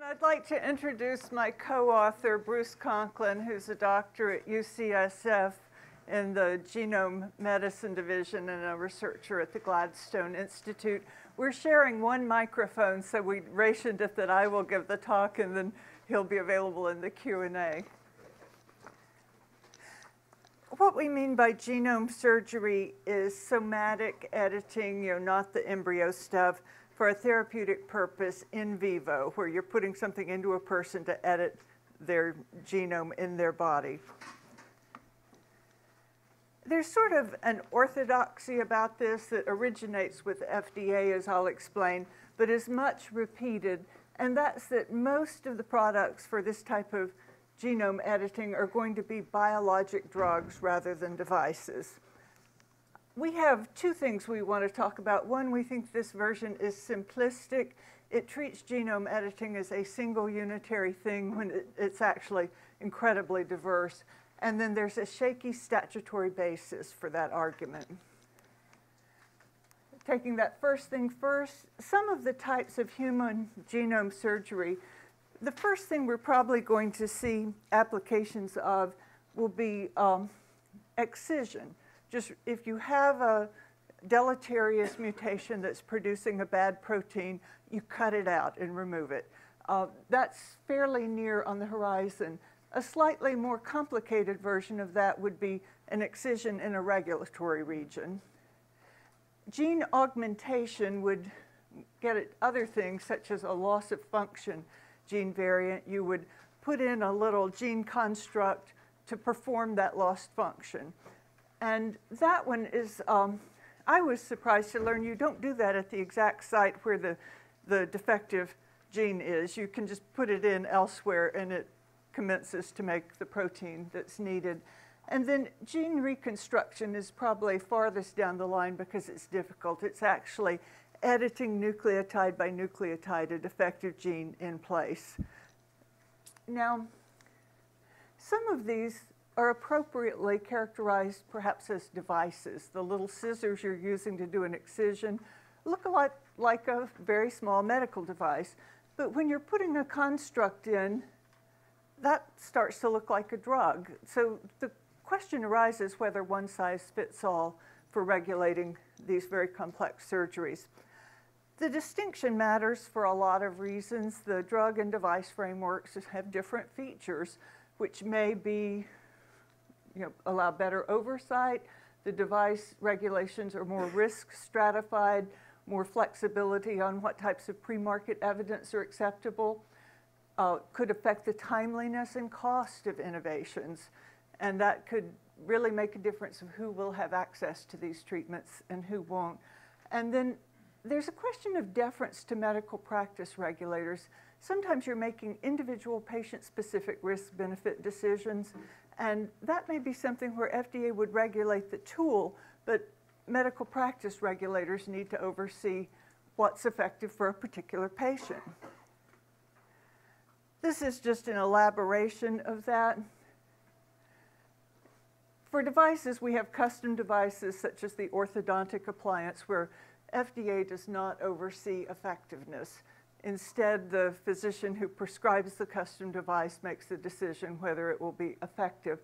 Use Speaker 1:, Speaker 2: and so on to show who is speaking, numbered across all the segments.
Speaker 1: And I'd like to introduce my co-author, Bruce Conklin, who's a doctor at UCSF in the Genome Medicine Division and a researcher at the Gladstone Institute. We're sharing one microphone, so we rationed it that I will give the talk and then he'll be available in the Q&A. What we mean by genome surgery is somatic editing, you know, not the embryo stuff, for a therapeutic purpose in vivo, where you're putting something into a person to edit their genome in their body. There's sort of an orthodoxy about this that originates with FDA, as I'll explain, but is much repeated, and that's that most of the products for this type of genome editing are going to be biologic drugs rather than devices. We have two things we want to talk about. One, we think this version is simplistic. It treats genome editing as a single unitary thing when it, it's actually incredibly diverse. And then there's a shaky statutory basis for that argument. Taking that first thing first, some of the types of human genome surgery the first thing we're probably going to see applications of will be um, excision. Just if you have a deleterious mutation that's producing a bad protein, you cut it out and remove it. Uh, that's fairly near on the horizon. A slightly more complicated version of that would be an excision in a regulatory region. Gene augmentation would get at other things such as a loss of function gene variant, you would put in a little gene construct to perform that lost function. And that one is, um, I was surprised to learn you don't do that at the exact site where the, the defective gene is. You can just put it in elsewhere and it commences to make the protein that's needed. And then gene reconstruction is probably farthest down the line because it's difficult. It's actually editing nucleotide by nucleotide a defective gene in place. Now, some of these are appropriately characterized perhaps as devices. The little scissors you're using to do an excision look a lot like a very small medical device. But when you're putting a construct in, that starts to look like a drug. So the question arises whether one size fits all for regulating these very complex surgeries. The distinction matters for a lot of reasons. The drug and device frameworks have different features, which may be, you know, allow better oversight. The device regulations are more risk stratified, more flexibility on what types of pre-market evidence are acceptable. Uh, could affect the timeliness and cost of innovations. And that could really make a difference of who will have access to these treatments and who won't. And then there's a question of deference to medical practice regulators. Sometimes you're making individual patient-specific risk-benefit decisions, and that may be something where FDA would regulate the tool, but medical practice regulators need to oversee what's effective for a particular patient. This is just an elaboration of that. For devices, we have custom devices such as the orthodontic appliance where FDA does not oversee effectiveness. Instead, the physician who prescribes the custom device makes the decision whether it will be effective.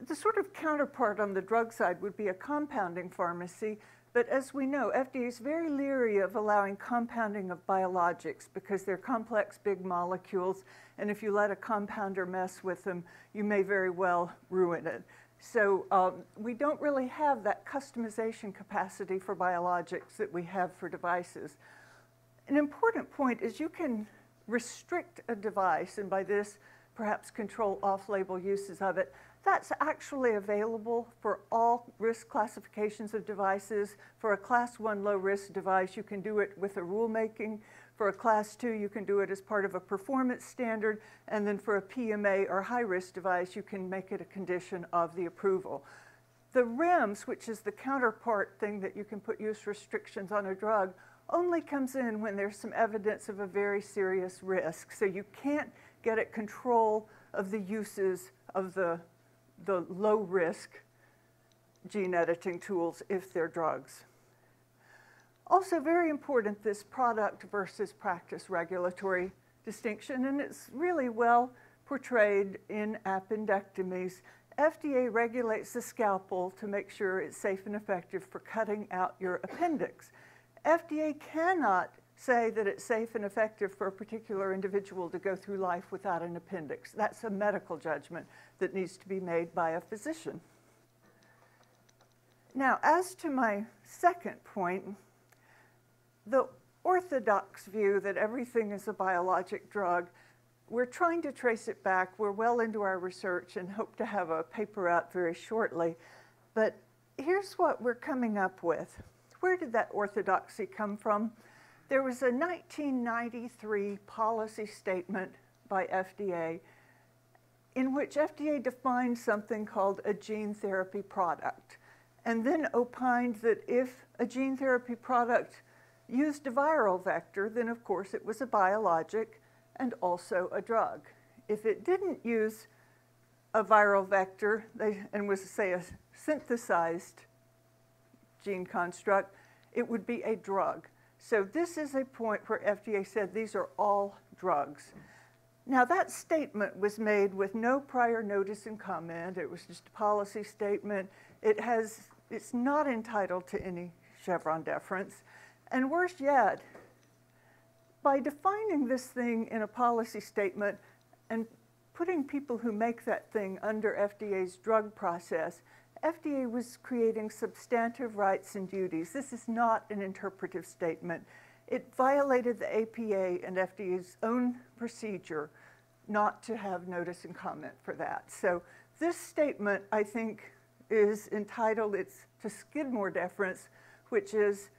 Speaker 1: The sort of counterpart on the drug side would be a compounding pharmacy, but as we know, FDA is very leery of allowing compounding of biologics because they're complex big molecules, and if you let a compounder mess with them, you may very well ruin it. So um, we don't really have that customization capacity for biologics that we have for devices. An important point is you can restrict a device, and by this, perhaps control off-label uses of it. That's actually available for all risk classifications of devices. For a class one low risk device, you can do it with a rulemaking for a class two, you can do it as part of a performance standard, and then for a PMA or high-risk device, you can make it a condition of the approval. The REMS, which is the counterpart thing that you can put use restrictions on a drug, only comes in when there's some evidence of a very serious risk. So you can't get at control of the uses of the, the low risk gene editing tools if they're drugs. Also very important, this product versus practice regulatory distinction, and it's really well portrayed in appendectomies. FDA regulates the scalpel to make sure it's safe and effective for cutting out your appendix. FDA cannot say that it's safe and effective for a particular individual to go through life without an appendix. That's a medical judgment that needs to be made by a physician. Now, as to my second point, the orthodox view that everything is a biologic drug, we're trying to trace it back. We're well into our research and hope to have a paper out very shortly. But here's what we're coming up with. Where did that orthodoxy come from? There was a 1993 policy statement by FDA in which FDA defined something called a gene therapy product and then opined that if a gene therapy product used a viral vector, then of course it was a biologic and also a drug. If it didn't use a viral vector they, and was, say, a synthesized gene construct, it would be a drug. So this is a point where FDA said these are all drugs. Now that statement was made with no prior notice and comment. It was just a policy statement. It has, it's not entitled to any Chevron deference. And worse yet, by defining this thing in a policy statement and putting people who make that thing under FDA's drug process, FDA was creating substantive rights and duties. This is not an interpretive statement. It violated the APA and FDA's own procedure not to have notice and comment for that. So this statement, I think, is entitled, it's to Skidmore deference, which is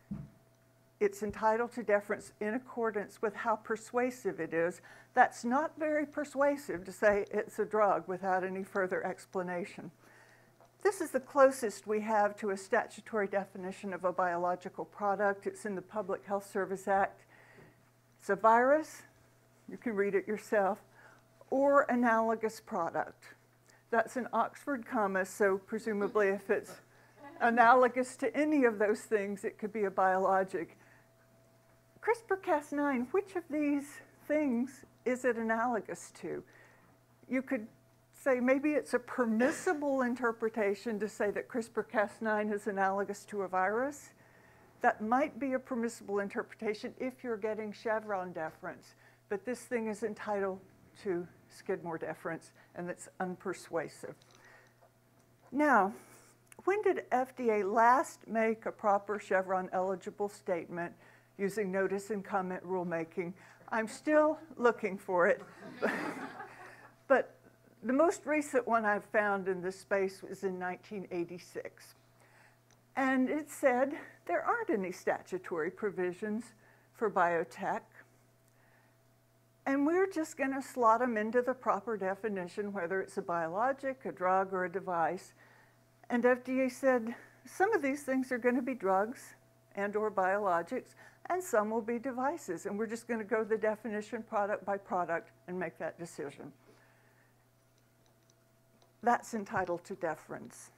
Speaker 1: it's entitled to deference in accordance with how persuasive it is. That's not very persuasive to say it's a drug without any further explanation. This is the closest we have to a statutory definition of a biological product. It's in the Public Health Service Act. It's a virus, you can read it yourself, or analogous product. That's an Oxford comma, so presumably if it's analogous to any of those things, it could be a biologic. CRISPR-Cas9, which of these things is it analogous to? You could say maybe it's a permissible interpretation to say that CRISPR-Cas9 is analogous to a virus. That might be a permissible interpretation if you're getting Chevron deference, but this thing is entitled to Skidmore deference, and it's unpersuasive. Now, when did FDA last make a proper Chevron eligible statement using notice and comment rulemaking? I'm still looking for it. but the most recent one I've found in this space was in 1986. And it said there aren't any statutory provisions for biotech and we're just going to slot them into the proper definition, whether it's a biologic, a drug, or a device. And FDA said, some of these things are going to be drugs and or biologics, and some will be devices. And we're just going to go the definition product by product and make that decision. That's entitled to deference.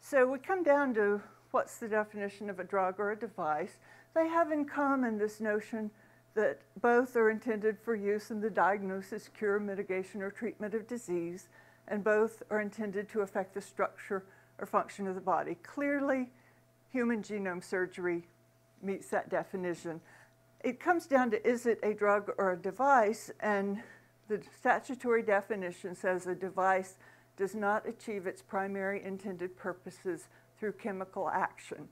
Speaker 1: So we come down to what's the definition of a drug or a device. They have in common this notion that both are intended for use in the diagnosis, cure, mitigation, or treatment of disease, and both are intended to affect the structure or function of the body. Clearly, human genome surgery meets that definition. It comes down to is it a drug or a device, and the statutory definition says a device does not achieve its primary intended purposes through chemical action.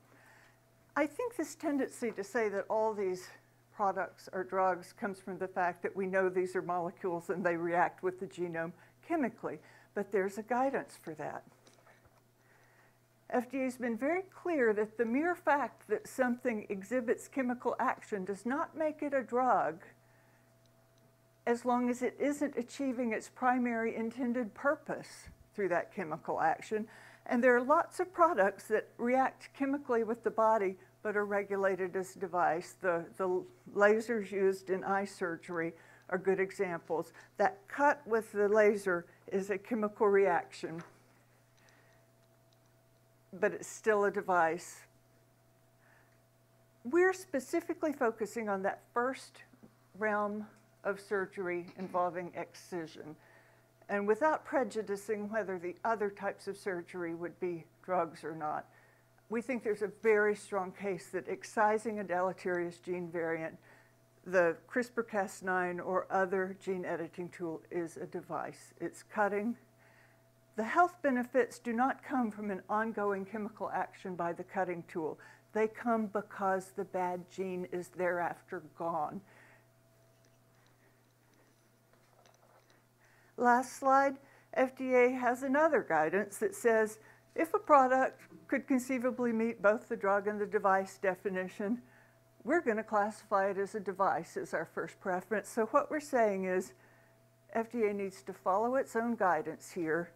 Speaker 1: I think this tendency to say that all these products are drugs comes from the fact that we know these are molecules and they react with the genome chemically, but there's a guidance for that. FDA has been very clear that the mere fact that something exhibits chemical action does not make it a drug as long as it isn't achieving its primary intended purpose through that chemical action. And there are lots of products that react chemically with the body but are regulated as a device. The, the lasers used in eye surgery are good examples. That cut with the laser is a chemical reaction, but it's still a device. We're specifically focusing on that first realm of surgery involving excision. And without prejudicing whether the other types of surgery would be drugs or not, we think there's a very strong case that excising a deleterious gene variant, the CRISPR Cas9 or other gene editing tool is a device. It's cutting. The health benefits do not come from an ongoing chemical action by the cutting tool. They come because the bad gene is thereafter gone. Last slide, FDA has another guidance that says if a product could conceivably meet both the drug and the device definition, we're going to classify it as a device as our first preference. So what we're saying is FDA needs to follow its own guidance here,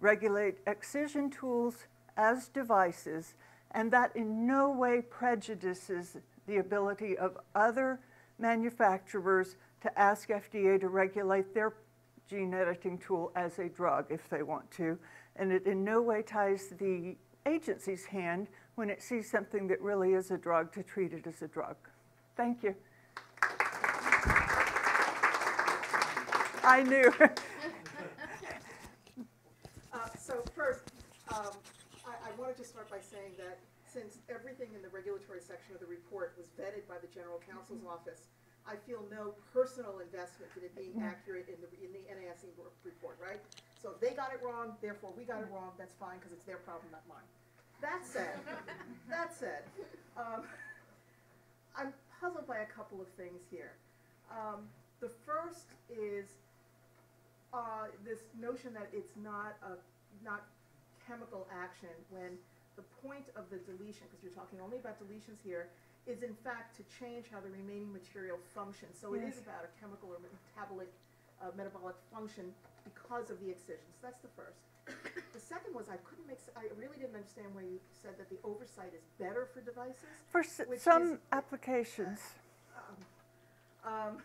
Speaker 1: regulate excision tools as devices, and that in no way prejudices the ability of other manufacturers to ask FDA to regulate their gene editing tool as a drug if they want to. And it in no way ties the agency's hand when it sees something that really is a drug to treat it as a drug. Thank you. I knew.
Speaker 2: Uh, So first, um, I, I wanted to start by saying that since everything in the regulatory section of the report was vetted by the general counsel's office, I feel no personal investment in it being accurate in the, in the report, right? So if they got it wrong, therefore we got it wrong, that's fine, because it's their problem, not mine. That said, that said, um, I'm puzzled by a couple of things here. Um, the first is, uh, this notion that it's not a, not chemical action when the point of the deletion, because you're talking only about deletions here, is in fact to change how the remaining material functions. So it is
Speaker 1: Yes.
Speaker 2: about a chemical or metabolic, uh, metabolic function because of the excisions. That's the first. The second was I couldn't make, I really didn't understand where you said that the oversight is better for devices.
Speaker 1: For s- some
Speaker 2: is-
Speaker 1: applications,
Speaker 2: Um,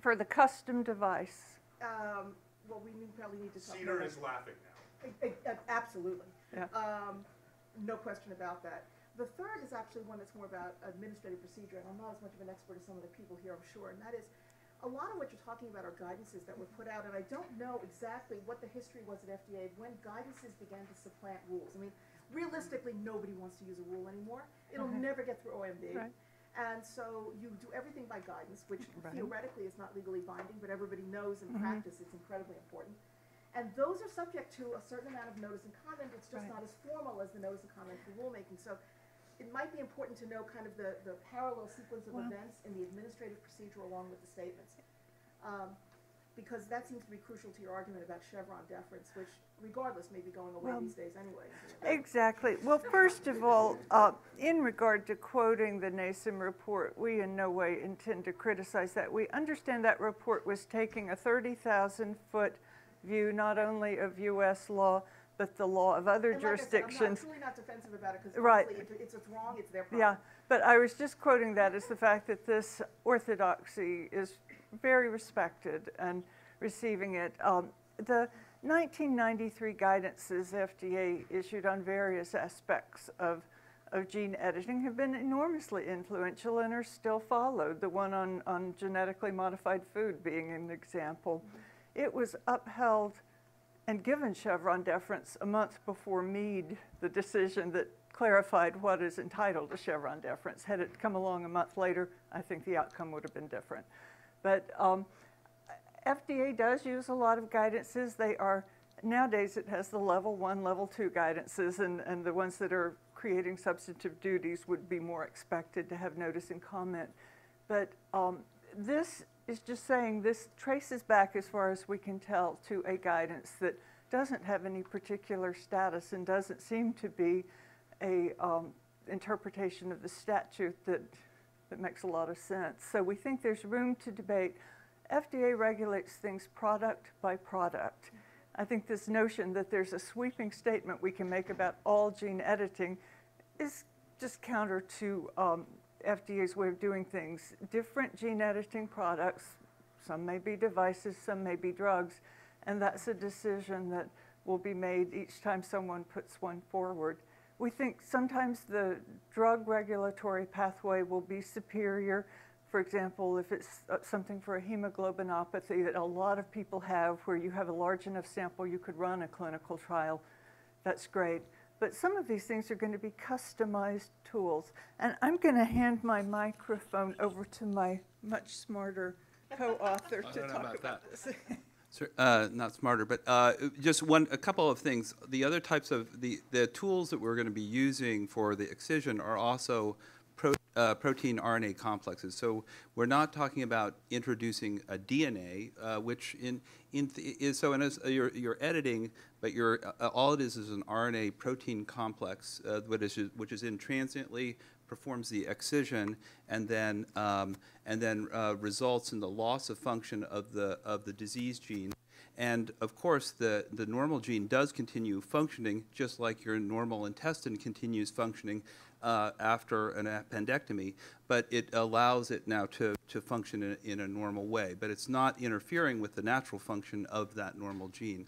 Speaker 1: for the custom device,
Speaker 2: um, well, we need- probably need to talk
Speaker 3: Cedar
Speaker 2: about.
Speaker 3: is laughing now.
Speaker 2: Absolutely.
Speaker 1: Yeah.
Speaker 2: Um, no question about that. The third is actually one that's more about administrative procedure, and I'm not as much of an expert as some of the people here, I'm sure, and that is, a lot of what you're talking about are guidances that were put out, and I don't know exactly what the history was at FDA when guidances began to supplant rules. I mean, realistically, nobody wants to use a rule anymore. It'll
Speaker 1: Mhm.
Speaker 2: never get through OMB.
Speaker 1: Right.
Speaker 2: And so you do everything by guidance, which
Speaker 1: Right.
Speaker 2: theoretically is not legally binding, but everybody knows in
Speaker 1: Mhm.
Speaker 2: practice it's incredibly important. And those are subject to a certain amount of notice and comment, it's just
Speaker 1: Right.
Speaker 2: not as formal as the notice and comment for rulemaking. So it might be important to know kind of the, the parallel sequence of
Speaker 1: Well-
Speaker 2: events in the administrative procedure along with the statements. Um, because that seems to be crucial to your argument about Chevron deference, which regardless may be going away
Speaker 1: Well,
Speaker 2: these days anyway.
Speaker 1: Exactly. Well, first of all, uh, in regard to quoting the NASM report, we in no way intend to criticize that. We understand that report was taking a 30,000 foot view not only of U.S. law, but the law of other
Speaker 2: And like I I'm not-
Speaker 1: jurisdictions.
Speaker 2: truly not defensive about it, because
Speaker 1: Right.
Speaker 2: honestly, if it's, it's wrong, it's their problem.
Speaker 1: Yeah, but I was just quoting that as the fact that this orthodoxy is very respected and receiving it. Um, the 1993 guidances FDA issued on various aspects of, of gene editing have been enormously influential and are still followed. The one on, on genetically modified food being an example. It was upheld and given Chevron deference a month before Mead, the decision that clarified what is entitled to Chevron deference. Had it come along a month later, I think the outcome would have been different. But um, FDA does use a lot of guidances. They are, nowadays it has the level one, level two guidances, and, and the ones that are creating substantive duties would be more expected to have notice and comment. But um, this is just saying this traces back as far as we can tell to a guidance that doesn't have any particular status and doesn't seem to be a um, interpretation of the statute that, that makes a lot of sense. So we think there's room to debate. FDA regulates things product by product. I think this notion that there's a sweeping statement we can make about all gene editing is just counter to um, FDA's way of doing things. Different gene editing products, some may be devices, some may be drugs, and that's a decision that will be made each time someone puts one forward. We think sometimes the drug regulatory pathway will be superior For example, if it's uh, something for a hemoglobinopathy that a lot of people have, where you have a large enough sample you could run a clinical trial, that's great. But some of these things are going to be customized tools. And I'm going to hand my microphone over to my much smarter co-author to talk
Speaker 3: about
Speaker 1: about this.
Speaker 3: Sir, uh, not smarter, but uh, just one, a couple of things. The other types of the the tools that we're going to be using for the excision are also pro, uh, protein RNA complexes. So we're not talking about introducing a DNA, uh, which in in is so in a, you're you're editing, but you're uh, all it is is an RNA protein complex, uh, which is which is in transiently performs the excision and then um, and then uh, results in the loss of function of the of the disease gene. And of course, the, the normal gene does continue functioning just like your normal intestine continues functioning uh, after an appendectomy, but it allows it now to, to function in, in a normal way. But it's not interfering with the natural function of that normal gene.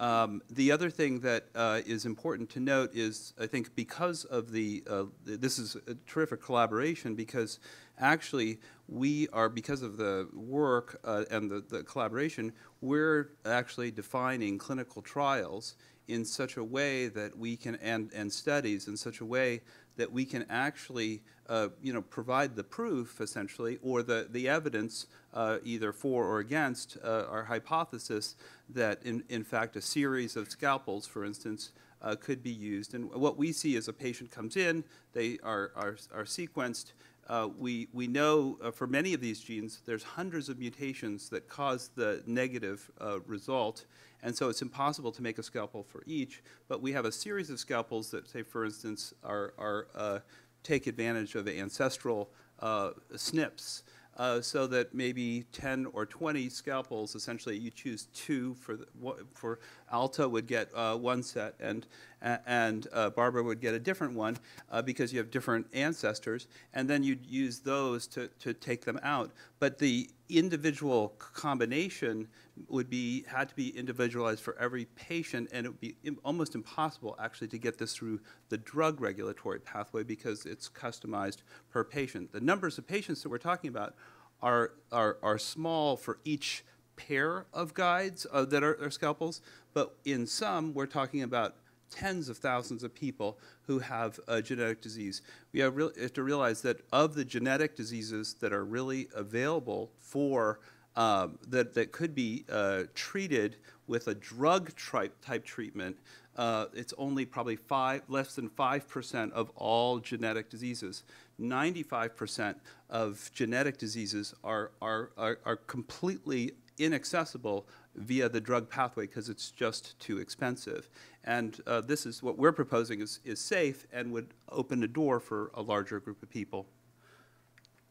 Speaker 3: Um, the other thing that uh, is important to note is, I think, because of the, uh, this is a terrific collaboration because actually we are, because of the work uh, and the, the collaboration, we're actually defining clinical trials in such a way that we can, and, and studies in such a way that we can actually, uh, you know, provide the proof essentially, or the, the evidence uh, either for or against uh, our hypothesis that in, in fact a series of scalpels, for instance, uh, could be used. And what we see is a patient comes in, they are, are, are sequenced. Uh, we, we know uh, for many of these genes, there's hundreds of mutations that cause the negative uh, result. And so it's impossible to make a scalpel for each. But we have a series of scalpels that, say, for instance, are, are uh, take advantage of ancestral uh, SNPs uh, so that maybe 10 or 20 scalpels, essentially you choose two for, the, for Alta would get uh, one set and, and uh, Barbara would get a different one uh, because you have different ancestors and then you'd use those to, to take them out. But the individual combination would be, had to be individualized for every patient and it would be almost impossible actually to get this through the drug regulatory pathway because it's customized per patient. The numbers of patients that we're talking about are, are, are small for each pair of guides uh, that are, are scalpels, but in some, we're talking about tens of thousands of people who have a genetic disease. We have, have, to realize that of the genetic diseases that are really available for um, that, that could be uh, treated with a drug type treatment, uh, it's only probably five, less than 5% of all genetic diseases. 95% of genetic diseases are, are, are, are completely inaccessible via the drug pathway because it's just too expensive. And uh, this is what we're proposing is, is safe and would open a door for a larger group of people.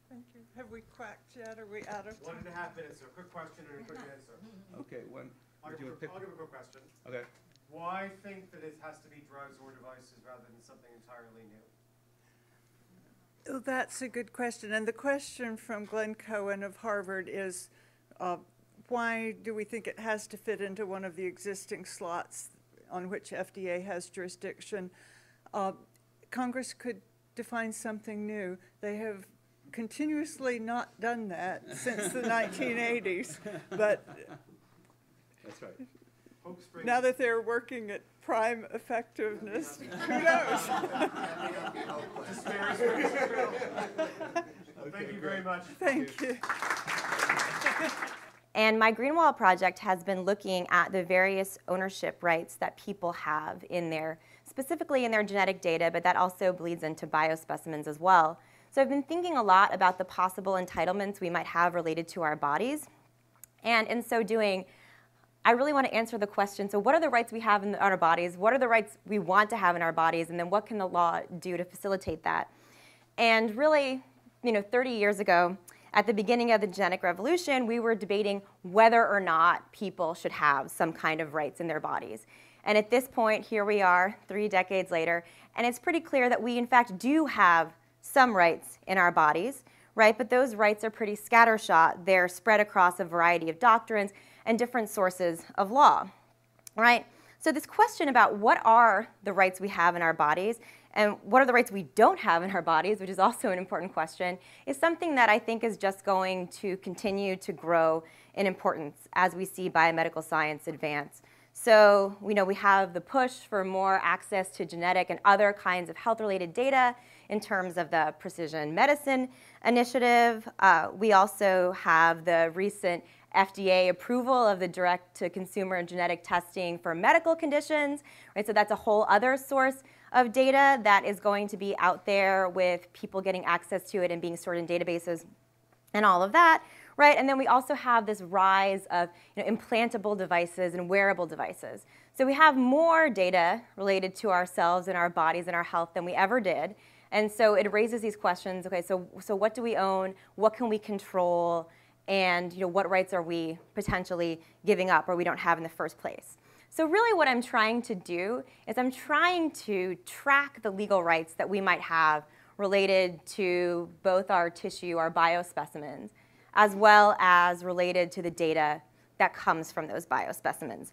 Speaker 1: Thank you. Have we cracked yet? Are we out of
Speaker 4: One
Speaker 1: time?
Speaker 4: and a half minutes, so a quick question and a quick answer.
Speaker 3: Okay, one.
Speaker 4: I'll give, a- I'll give a quick question.
Speaker 3: Okay.
Speaker 4: Why think that it has to be drugs or devices rather than something entirely new?
Speaker 1: Oh, that's a good question. And the question from Glenn Cohen of Harvard is, uh, why do we think it has to fit into one of the existing slots on which FDA has jurisdiction? Uh, Congress could define something new. They have continuously not done that since the 1980s. But
Speaker 3: That's right.
Speaker 4: Hope Springs.
Speaker 1: now that they're working at prime effectiveness, who knows?
Speaker 4: Despair is very true. Thank you very much.
Speaker 1: Thank you.
Speaker 5: And my Greenwall project has been looking at the various ownership rights that people have in their, specifically in their genetic data, but that also bleeds into biospecimens as well. So I've been thinking a lot about the possible entitlements we might have related to our bodies. And in so doing, I really want to answer the question, so what are the rights we have in our bodies? What are the rights we want to have in our bodies? And then what can the law do to facilitate that? And really, you know, 30 years ago, at the beginning of the genetic revolution, we were debating whether or not people should have some kind of rights in their bodies. And at this point, here we are, three decades later, and it's pretty clear that we, in fact, do have some rights in our bodies, right? But those rights are pretty scattershot. They're spread across a variety of doctrines and different sources of law, right? So this question about what are the rights we have in our bodies and what are the rights we don't have in our bodies, which is also an important question, is something that I think is just going to continue to grow in importance as we see biomedical science advance. So we know we have the push for more access to genetic and other kinds of health-related data in terms of the precision medicine initiative. Uh, we also have the recent FDA approval of the direct-to-consumer genetic testing for medical conditions, right? So that's a whole other source of data that is going to be out there with people getting access to it and being stored in databases and all of that, right? And then we also have this rise of you know, implantable devices and wearable devices. So we have more data related to ourselves and our bodies and our health than we ever did. And so it raises these questions, okay, so, so what do we own? What can we control? And you know, what rights are we potentially giving up or we don't have in the first place? So really what I'm trying to do is I'm trying to track the legal rights that we might have related to both our tissue, our biospecimens, as well as related to the data that comes from those biospecimens.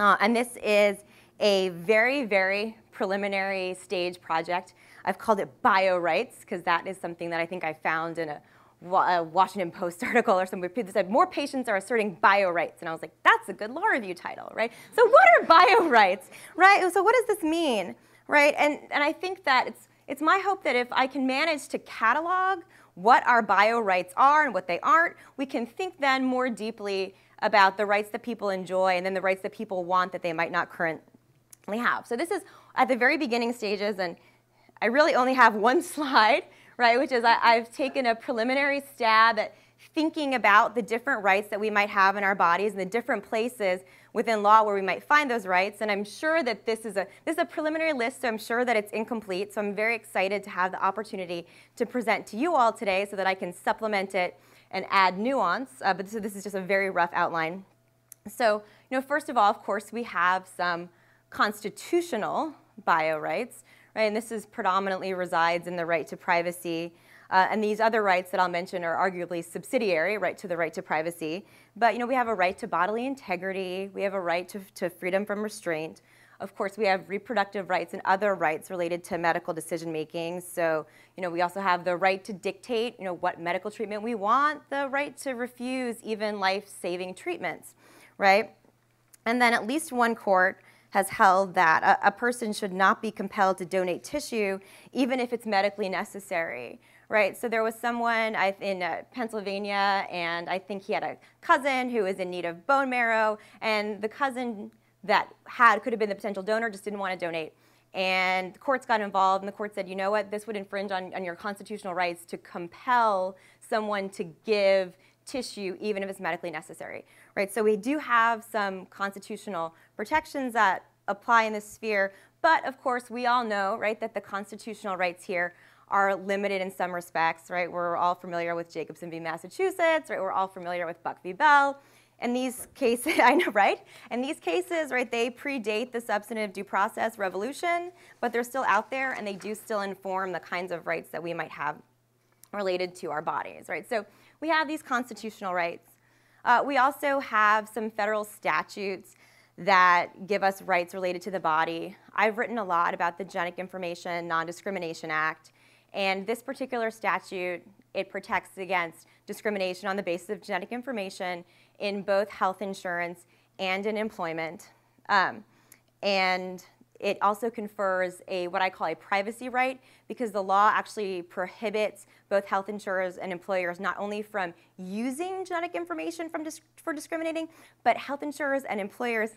Speaker 5: Uh, and this is a very, very preliminary stage project. I've called it BioRights because that is something that I think I found in a Uh, Washington Post article or something people said more patients are asserting bio rights, and I was like, that's a good law review title, right? So what are bio rights, right? So what does this mean, right? And and I think that it's it's my hope that if I can manage to catalog what our bio rights are and what they aren't, we can think then more deeply about the rights that people enjoy and then the rights that people want that they might not currently have. So this is at the very beginning stages, and I really only have one slide right? Which is I, I've taken a preliminary stab at thinking about the different rights that we might have in our bodies and the different places within law where we might find those rights. And I'm sure that this is a this is a preliminary list, so I'm sure that it's incomplete. So I'm very excited to have the opportunity to present to you all today so that I can supplement it and add nuance. Uh, but so this is just a very rough outline. So, you know, first of all, of course, we have some constitutional bio rights right? And this is predominantly resides in the right to privacy. Uh, and these other rights that I'll mention are arguably subsidiary, right to the right to privacy. But you know, we have a right to bodily integrity. We have a right to, to freedom from restraint. Of course, we have reproductive rights and other rights related to medical decision making. So, you know, we also have the right to dictate, you know, what medical treatment we want, the right to refuse even life-saving treatments, right? And then at least one court has held that a, a, person should not be compelled to donate tissue even if it's medically necessary, right? So there was someone in uh, Pennsylvania, and I think he had a cousin who was in need of bone marrow, and the cousin that had could have been the potential donor just didn't want to donate. And the courts got involved, and the court said, you know what, this would infringe on, on your constitutional rights to compel someone to give tissue even if it's medically necessary, right? So we do have some constitutional protections that apply in this sphere, but of course we all know, right, that the constitutional rights here are limited in some respects, right? We're all familiar with Jacobson v. Massachusetts, right? We're all familiar with Buck v. Bell. And these cases, I know, right? And these cases, right, they predate the substantive due process revolution, but they're still out there and they do still inform the kinds of rights that we might have related to our bodies, right? So we have these constitutional rights. Uh, we also have some federal statutes that give us rights related to the body. I've written a lot about the Genetic Information Non-Discrimination Act, and this particular statute, it protects against discrimination on the basis of genetic information in both health insurance and in employment. Um, and it also confers a what I call a privacy right because the law actually prohibits both health insurers and employers not only from using genetic information from for discriminating, but health insurers and employers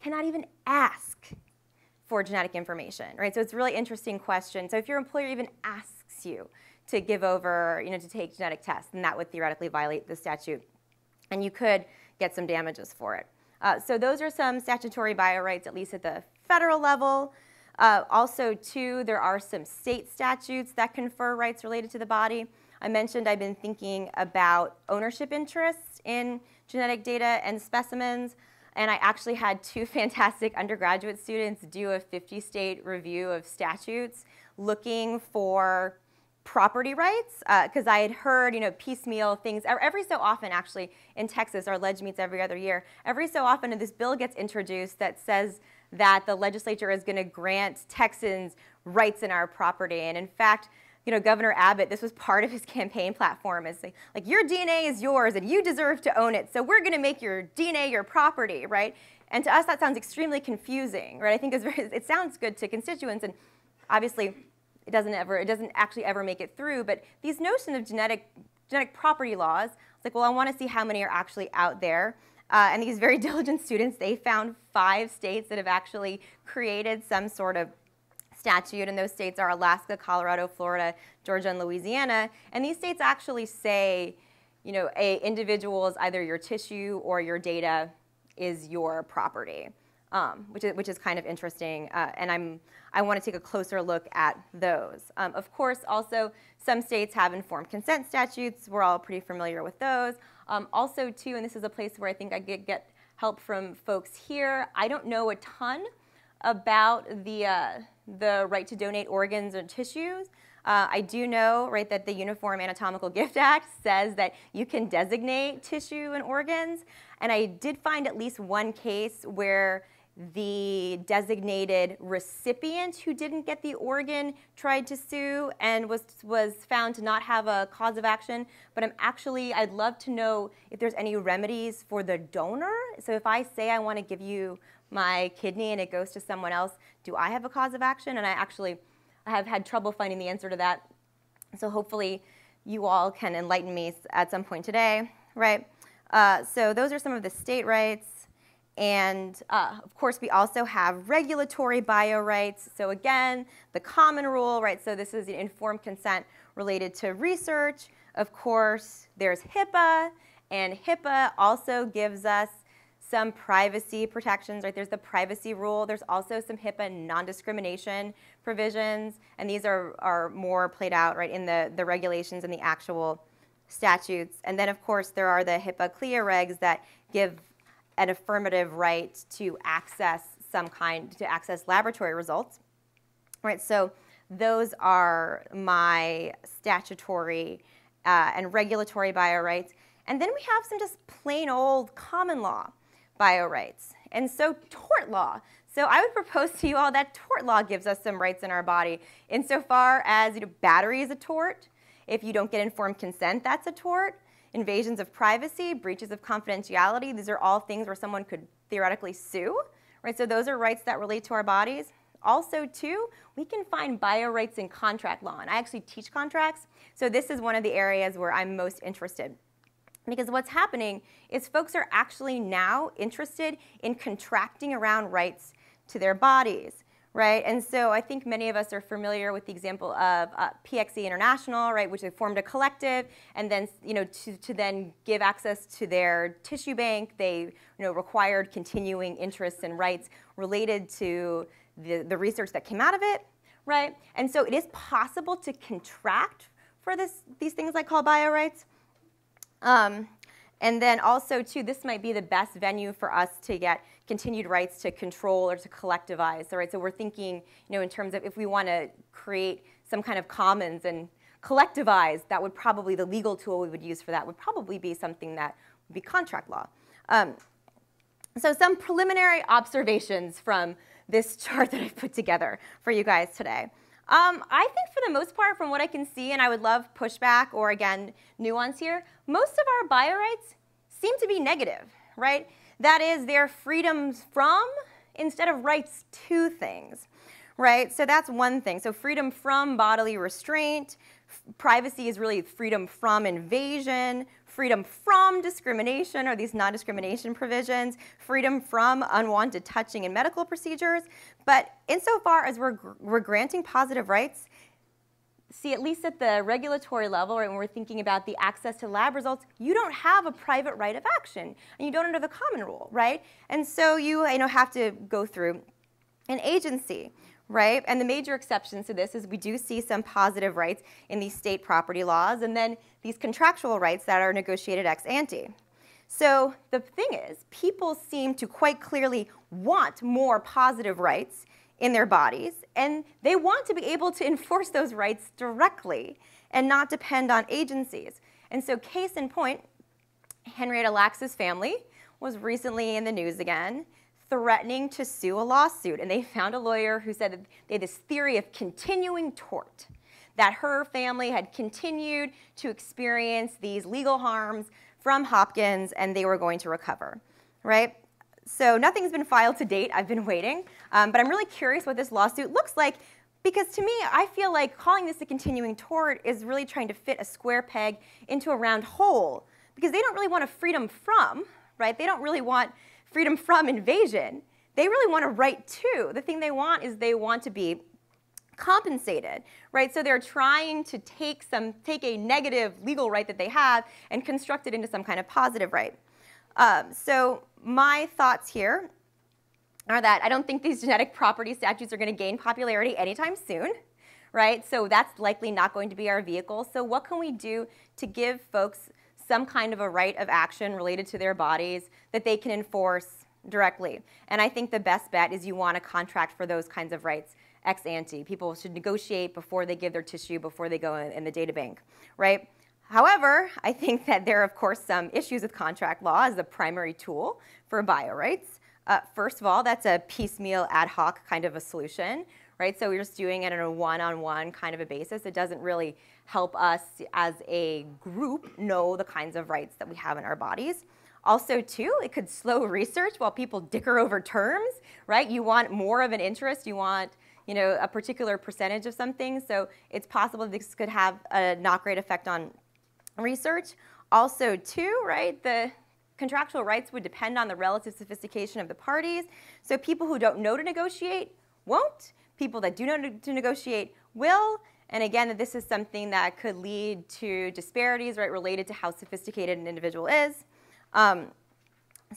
Speaker 5: cannot even ask for genetic information, right? So it's a really interesting question. So if your employer even asks you to give over, you know, to take genetic tests, then that would theoretically violate the statute, and you could get some damages for it. Uh, so those are some statutory bio rights, at least at the federal level. Uh, also, too, there are some state statutes that confer rights related to the body. I mentioned I've been thinking about ownership interests in genetic data and specimens, and I actually had two fantastic undergraduate students do a 50 state review of statutes looking for property rights because uh, I had heard, you know, piecemeal things every so often. Actually, in Texas, our ledge meets every other year. Every so often, this bill gets introduced that says that the legislature is going to grant Texans rights in our property. And in fact, you know, Governor Abbott, this was part of his campaign platform, is like, like your DNA is yours and you deserve to own it. So we're going to make your DNA your property, right? And to us, that sounds extremely confusing, right? I think very, it sounds good to constituents, and obviously, it doesn't ever, it doesn't actually ever make it through. But these notions of genetic genetic property laws, it's like, well, I want to see how many are actually out there. Uh, and these very diligent students, they found five states that have actually created some sort of statute, and those states are Alaska, Colorado, Florida, Georgia, and Louisiana. And these states actually say, you know, a individual is either your tissue or your data is your property, um, which, is, which is kind of interesting. Uh, and I'm, I want to take a closer look at those. Um, of course, also, some states have informed consent statutes. We're all pretty familiar with those. Um, also, too, and this is a place where I think I get, get help from folks here, I don't know a ton about the, uh, the right to donate organs or tissues. Uh, I do know, right, that the Uniform Anatomical Gift Act says that you can designate tissue and organs. And I did find at least one case where the designated recipient who didn't get the organ tried to sue and was, was found to not have a cause of action. But I'm actually, I'd love to know if there's any remedies for the donor. So if I say I want to give you my kidney and it goes to someone else, do I have a cause of action? And I actually I have had trouble finding the answer to that. So hopefully you all can enlighten me at some point today, right? Uh, so those are some of the state rights. And uh, of course, we also have regulatory bio rights. So again, the common rule, right? So this is an informed consent related to research. Of course, there's HIPAA, and HIPAA also gives us some privacy protections, right? There's the privacy rule. There's also some HIPAA non-discrimination provisions, and these are, are more played out, right, in the, the regulations and the actual statutes. And then, of course, there are the HIPAA CLIA regs that give an affirmative right to access some kind, to access laboratory results, right? So those are my statutory uh, and regulatory bio rights. And then we have some just plain old common law bio rights. And so, tort law. So, I would propose to you all that tort law gives us some rights in our body, insofar as you know, battery is a tort. If you don't get informed consent, that's a tort. Invasions of privacy, breaches of confidentiality, these are all things where someone could theoretically sue. Right? So, those are rights that relate to our bodies. Also, too, we can find bio rights in contract law. And I actually teach contracts, so this is one of the areas where I'm most interested. Because what's happening is folks are actually now interested in contracting around rights to their bodies, right? And so I think many of us are familiar with the example of uh, PXE International, right, which they formed a collective, and then you know to, to then give access to their tissue bank, they you know required continuing interests and rights related to the, the research that came out of it, right? And so it is possible to contract for this, these things I call bio rights. Um, and then also, too, this might be the best venue for us to get continued rights to control or to collectivize. All right, so we're thinking, you know, in terms of if we want to create some kind of commons and collectivize, that would probably the legal tool we would use for that would probably be something that would be contract law. Um, so some preliminary observations from this chart that I've put together for you guys today. Um, I think for the most part, from what I can see, and I would love pushback or again, nuance here, most of our bio rights seem to be negative, right? That is, they're freedoms from instead of rights to things, right? So that's one thing. So freedom from bodily restraint, privacy is really freedom from invasion, freedom from discrimination or these non-discrimination provisions, freedom from unwanted touching in medical procedures. But insofar as we're, we're granting positive rights, see, at least at the regulatory level, right, when we're thinking about the access to lab results, you don't have a private right of action, and you don't under the common rule, right? And so you, you know, have to go through an agency right? And the major exceptions to this is we do see some positive rights in these state property laws and then these contractual rights that are negotiated ex ante. So the thing is, people seem to quite clearly want more positive rights in their bodies, and they want to be able to enforce those rights directly and not depend on agencies. And so, case in point, Henrietta Lacks's family was recently in the news again threatening to sue a lawsuit. And they found a lawyer who said that they had this theory of continuing tort, that her family had continued to experience these legal harms from Hopkins and they were going to recover, right? So nothing's been filed to date. I've been waiting. Um, but I'm really curious what this lawsuit looks like because to me, I feel like calling this a continuing tort is really trying to fit a square peg into a round hole because they don't really want a freedom from, right? They don't really want freedom from invasion. They really want a right to. The thing they want is they want to be compensated, right? So they're trying to take some take a negative legal right that they have and construct it into some kind of positive right. Um, so my thoughts here are that I don't think these genetic property statutes are going to gain popularity anytime soon, right? So that's likely not going to be our vehicle. So what can we do to give folks some kind of a right of action related to their bodies that they can enforce directly? And I think the best bet is you want to contract for those kinds of rights ex ante. People should negotiate before they give their tissue, before they go in, in the data bank, right? However, I think that there are, of course, some issues with contract law as the primary tool for bio rights. Uh, first of all, that's a piecemeal ad hoc kind of a solution, right? So we're just doing it on a one-on-one kind of a basis. It doesn't really help us as a group know the kinds of rights that we have in our bodies. Also, too, it could slow research while people dicker over terms, right? You want more of an interest, you want you know, a particular percentage of something. So it's possible this could have a not great effect on research. Also, too, right, the Contractual rights would depend on the relative sophistication of the parties. So people who don't know to negotiate won't. People that do know to negotiate will. And again, this is something that could lead to disparities, right, related to how sophisticated an individual is. Um,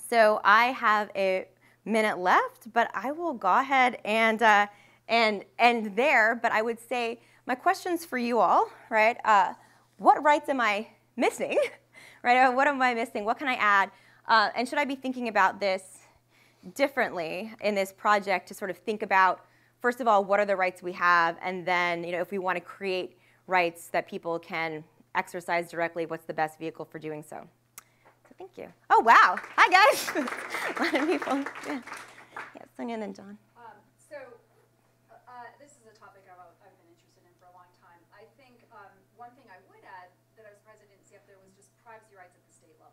Speaker 5: so I have a minute left, but I will go ahead and uh, and end there. But I would say my questions for you all, right? Uh, what rights am I missing? right? What am I missing? What can I add? Uh, and should I be thinking about this differently in this project to sort of think about, first of all, what are the rights we have, and then, you know, if we want to create rights that people can exercise directly, what's the best vehicle for doing so? So thank you. Oh, wow. Hi, guys. A lot of people. Yeah, yeah Sonia and then John.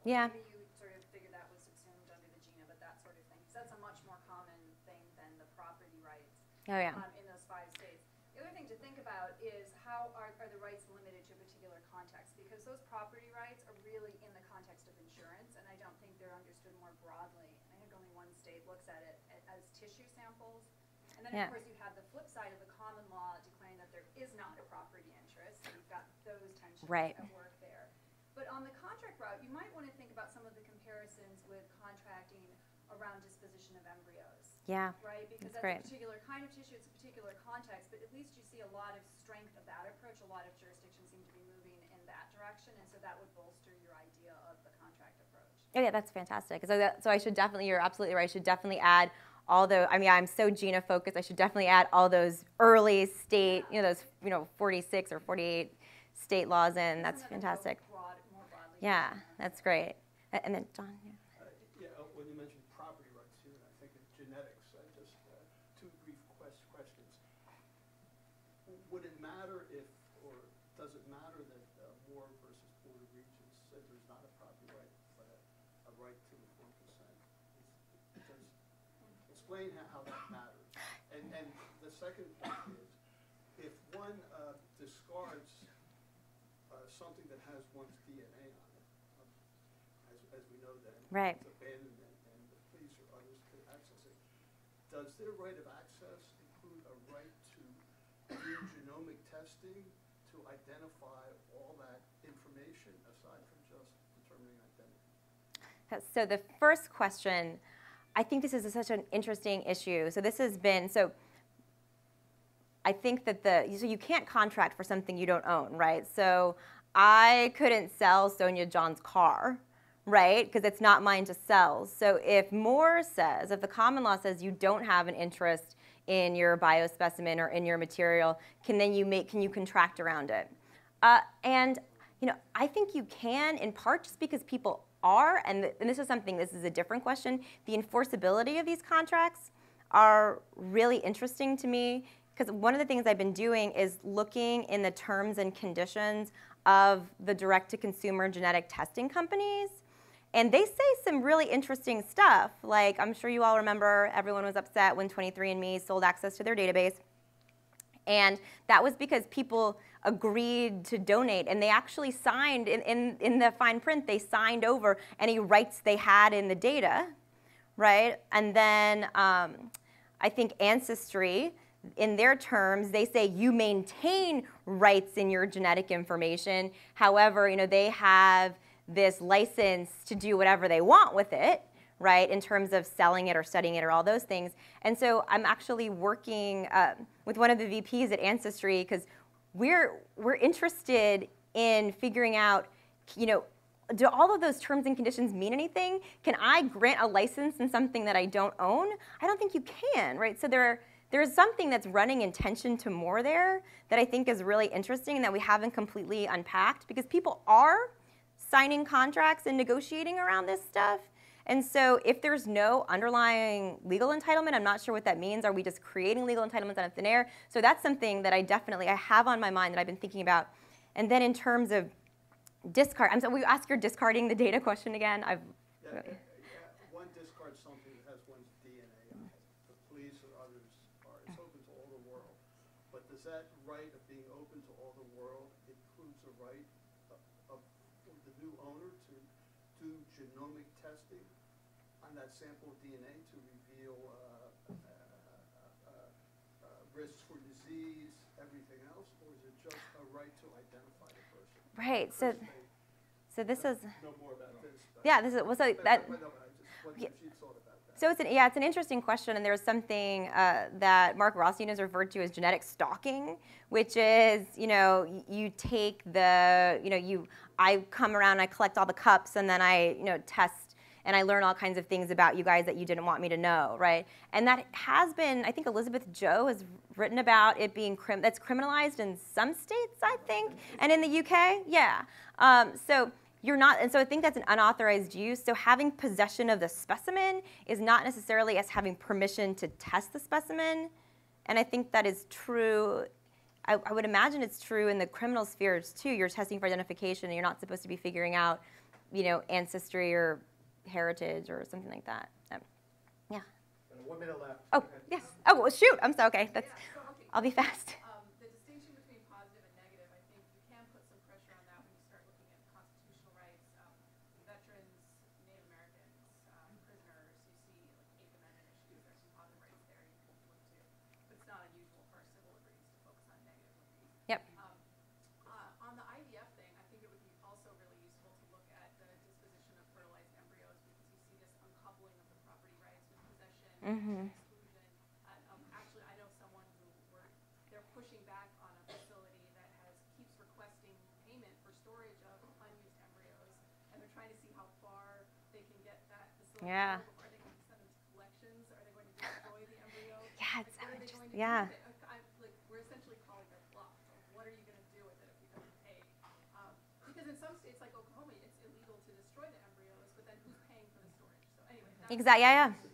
Speaker 5: Yeah.
Speaker 6: Maybe you sort of figured that was under the GINA, but that sort of thing. So that's a much more common thing than the property rights
Speaker 5: oh, yeah.
Speaker 6: um, in those five states. The other thing to think about is how are, are the rights limited to a particular context? Because those property rights are really in the context of insurance, and I don't think they're understood more broadly. And I think only one state looks at it as tissue samples. And then, yeah. of course, you have the flip side of the common law declaring that there is not a property interest. So you've got those tensions
Speaker 5: right.
Speaker 6: at work. But on the contract route, you might want to think about some of the comparisons with contracting around disposition of embryos.
Speaker 5: Yeah.
Speaker 6: Right? Because
Speaker 5: that's,
Speaker 6: that's a particular kind of tissue, it's a particular context, but at least you see a lot of strength of that approach. A lot of jurisdictions seem to be moving in that direction, and so that would bolster your idea of the contract approach.
Speaker 5: Oh, yeah, that's fantastic. So, that, so I should definitely, you're absolutely right, I should definitely add all the, I mean, I'm so GINA focused, I should definitely add all those early state, you know, those, you know, 46 or 48 state laws in. That's fantastic. Yeah, that's great. And then John.
Speaker 7: Yeah. Uh, yeah, uh, when you mentioned property rights here, I think of genetics. I just uh, two brief quest questions. Would it matter if, or does it matter that uh, versus Porter Regis said there's not a property right, but a, a right to informed consent? Because explain how, how that matters. And and the second point is, if one uh, discards uh, something that has one's DNA on as we know then.
Speaker 5: Right.
Speaker 7: It's abandonment, and the police or others could access it. Does their right of access include a right to do genomic testing to identify all that information aside from just determining identity?
Speaker 5: So the first question, I think this is such an interesting issue. So this has been so. I think that the so you can't contract for something you don't own, right? So I couldn't sell Sonia John's car right? Because it's not mine to sell. So if Moore says, if the common law says you don't have an interest in your biospecimen or in your material, can then you make can you contract around it? Uh, and you know, I think you can in part just because people are, and, th- and this is something, this is a different question, the enforceability of these contracts are really interesting to me because one of the things I've been doing is looking in the terms and conditions of the direct to consumer genetic testing companies. And they say some really interesting stuff. Like, I'm sure you all remember everyone was upset when 23andMe sold access to their database. And that was because people agreed to donate and they actually signed in, in, in the fine print, they signed over any rights they had in the data, right? And then um, I think Ancestry, in their terms, they say you maintain rights in your genetic information. However, you know, they have this license to do whatever they want with it right, in terms of selling it or studying it or all those things. And so I'm actually working uh, with one of the VPs at Ancestry because we're, we're interested in figuring out, you know, do all of those terms and conditions mean anything? Can I grant a license in something that I don't own? I don't think you can, right? So there, there's something that's running in tension to Moore there that I think is really interesting and that we haven't completely unpacked because people are signing contracts and negotiating around this stuff. And so if there's no underlying legal entitlement, I'm not sure what that means. Are we just creating legal entitlements out of thin air? So that's something that I definitely I have on my mind that I've been thinking about. And then in terms of discard, I'm sorry, you ask your discarding the data question again? I've
Speaker 7: Yeah, yeah, yeah, One discards something that has one's DNA on it. The police or others are, it's open to all the world. But does that right of being open to all the world includes a right of, of the new owner to do genomic testing on that sample of DNA to reveal, uh, uh, uh, uh, risks for disease, everything else? Or is it just a right to identify the person?
Speaker 5: Right. So so this is
Speaker 7: Know more about this. but-
Speaker 5: yeah. This is well, so that.
Speaker 7: but no, but I just wondered
Speaker 5: Yeah.
Speaker 7: if you thought about that.
Speaker 5: So it's an, yeah, it's an interesting question, and there's something uh, that Mark Rothstein has referred to as genetic stalking, which is you know you take the you know you I come around, I collect all the cups, and then I you know test and I learn all kinds of things about you guys that you didn't want me to know, right? And that has been, I think Elizabeth Joh has written about it being crim- that's criminalized in some states, I think, and in the UK, yeah. Um, so you're not, and so I think that's an unauthorized use. So having possession of the specimen is not necessarily as having permission to test the specimen. And I think that is true. I, I would imagine it's true in the criminal spheres too. You're testing for identification, and you're not supposed to be figuring out, you know, ancestry or heritage or something like that. Um, yeah.
Speaker 4: One minute left.
Speaker 5: Oh, yes. Oh, well, shoot. I'm so okay. That's. I'll be fast.
Speaker 6: Um, the distinction between positive and negative, I think you can put some pressure on that when you start looking at constitutional rights. Um, veterans, Native Americans, um, prisoners, you see like Eighth Amendment issues, there's some positive rights there you can look to. But it's not unusual for our civil liberties to focus on negative liberties.
Speaker 5: Yep.
Speaker 6: Um, uh, on the IVF thing, I think it would be also really useful to look at the disposition of fertilized embryos because you see this uncoupling of the property rights with possession and exclusion. And, um, actually, I know someone who were, they're pushing back on a facility that has, keeps requesting payment for storage of unused embryos. And they're trying to see how far they can get that facility.
Speaker 5: Yeah.
Speaker 6: to go before- Are they going to send them to collections? Are they going to destroy the embryo?
Speaker 5: Yeah,
Speaker 6: Like,
Speaker 5: it's
Speaker 6: what
Speaker 5: so
Speaker 6: are they
Speaker 5: interesting.
Speaker 6: going to do
Speaker 5: Yeah.
Speaker 6: with it? Like, I'm, like, we're essentially calling their bluff. Like, what are you gonna do with it if you don't pay? Um, because in some states like Oklahoma, it's illegal to destroy the embryos, but then who's paying for the storage? So anyway, that's.
Speaker 5: Exactly. Yeah, yeah.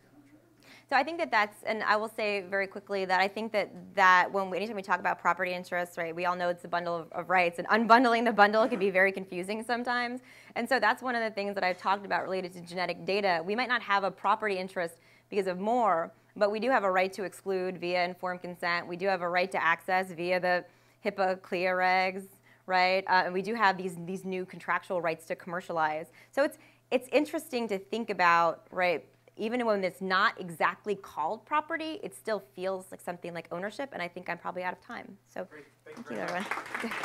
Speaker 5: So I think that that's, and I will say very quickly that I think that that when we, anytime we talk about property interests, right, we all know it's a bundle of, of rights, and unbundling the bundle can be very confusing sometimes. And so that's one of the things that I've talked about related to genetic data. We might not have a property interest because of Moore, but we do have a right to exclude via informed consent. We do have a right to access via the HIPAA CLIA regs, right? Uh, and we do have these these new contractual rights to commercialize. So it's it's interesting to think about, right? Even when it's not exactly called property, it still feels like something like ownership. And I think I'm probably out of time. So
Speaker 4: thank you
Speaker 5: thank you,
Speaker 4: very much.
Speaker 5: everyone.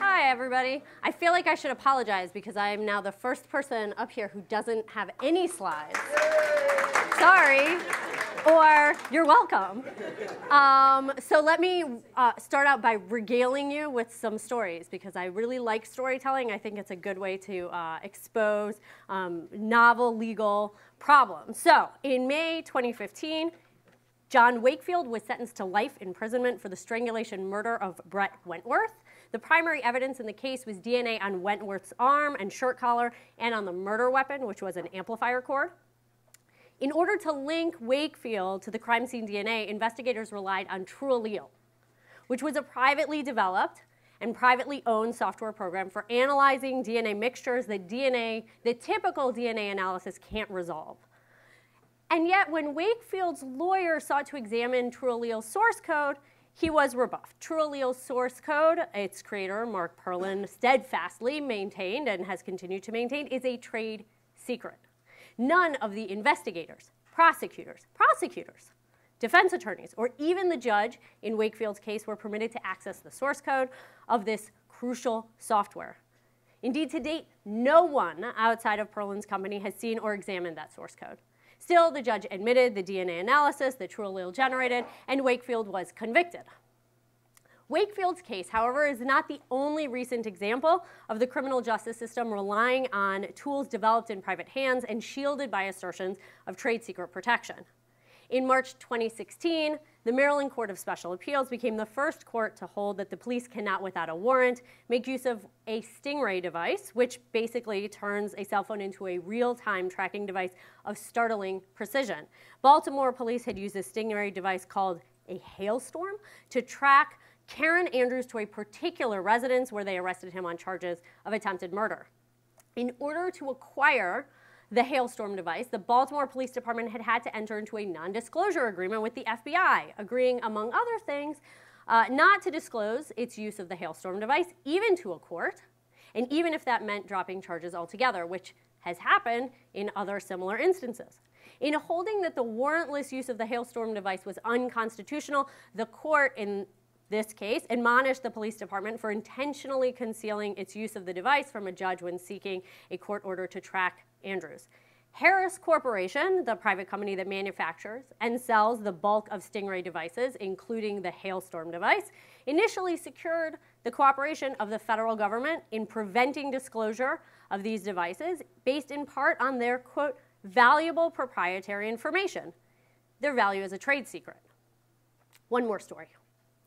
Speaker 8: Hi, everybody. I feel like I should apologize because I am now the first person up here who doesn't have any slides. Sorry. Or you're welcome. Um, so let me uh, start out by regaling you with some stories because I really like storytelling. I think it's a good way to uh, expose um, novel legal problems. So in May 2015, John Wakefield was sentenced to life imprisonment for the strangulation murder of Brett Wentworth. The primary evidence in the case was DNA on Wentworth's arm and shirt collar and on the murder weapon, which was an amplifier cord. In order to link Wakefield to the crime scene DNA, investigators relied on TrueAllele, which was a privately developed and privately owned software program for analyzing DNA mixtures that DNA, the typical DNA analysis can't resolve. And yet, when Wakefield's lawyer sought to examine TrueAllele's source code, he was rebuffed. TrueAllele's source code, its creator, Mark Perlin, steadfastly maintained and has continued to maintain, is a trade secret. None of the investigators, prosecutors, prosecutors, defense attorneys, or even the judge in Wakefield's case were permitted to access the source code of this crucial software. Indeed, to date, no one outside of Perlin's company has seen or examined that source code. Still, the judge admitted the DNA analysis that TrueAllele generated, and Wakefield was convicted. Wakefield's case, however, is not the only recent example of the criminal justice system relying on tools developed in private hands and shielded by assertions of trade secret protection. In March 2016, the Maryland Court of Special Appeals became the first court to hold that the police cannot, without a warrant, make use of a Stingray device, which basically turns a cell phone into a real time tracking device of startling precision. Baltimore police had used a Stingray device called a hailstorm to track Kerron Andrews to a particular residence where they arrested him on charges of attempted murder. In order to acquire the hailstorm device, the Baltimore Police Department had had to enter into a non disclosure agreement with the FBI, agreeing, among other things, uh, not to disclose its use of the hailstorm device, even to a court, and even if that meant dropping charges altogether, which has happened in other similar instances. In holding that the warrantless use of the hailstorm device was unconstitutional, the court in this case admonished the police department for intentionally concealing its use of the device from a judge when seeking a court order to track Andrews. Harris Corporation, the private company that manufactures and sells the bulk of Stingray devices, including the Hailstorm device, initially secured the cooperation of the federal government in preventing disclosure of these devices based in part on their, quote, valuable proprietary information, their value as a trade secret. One more story.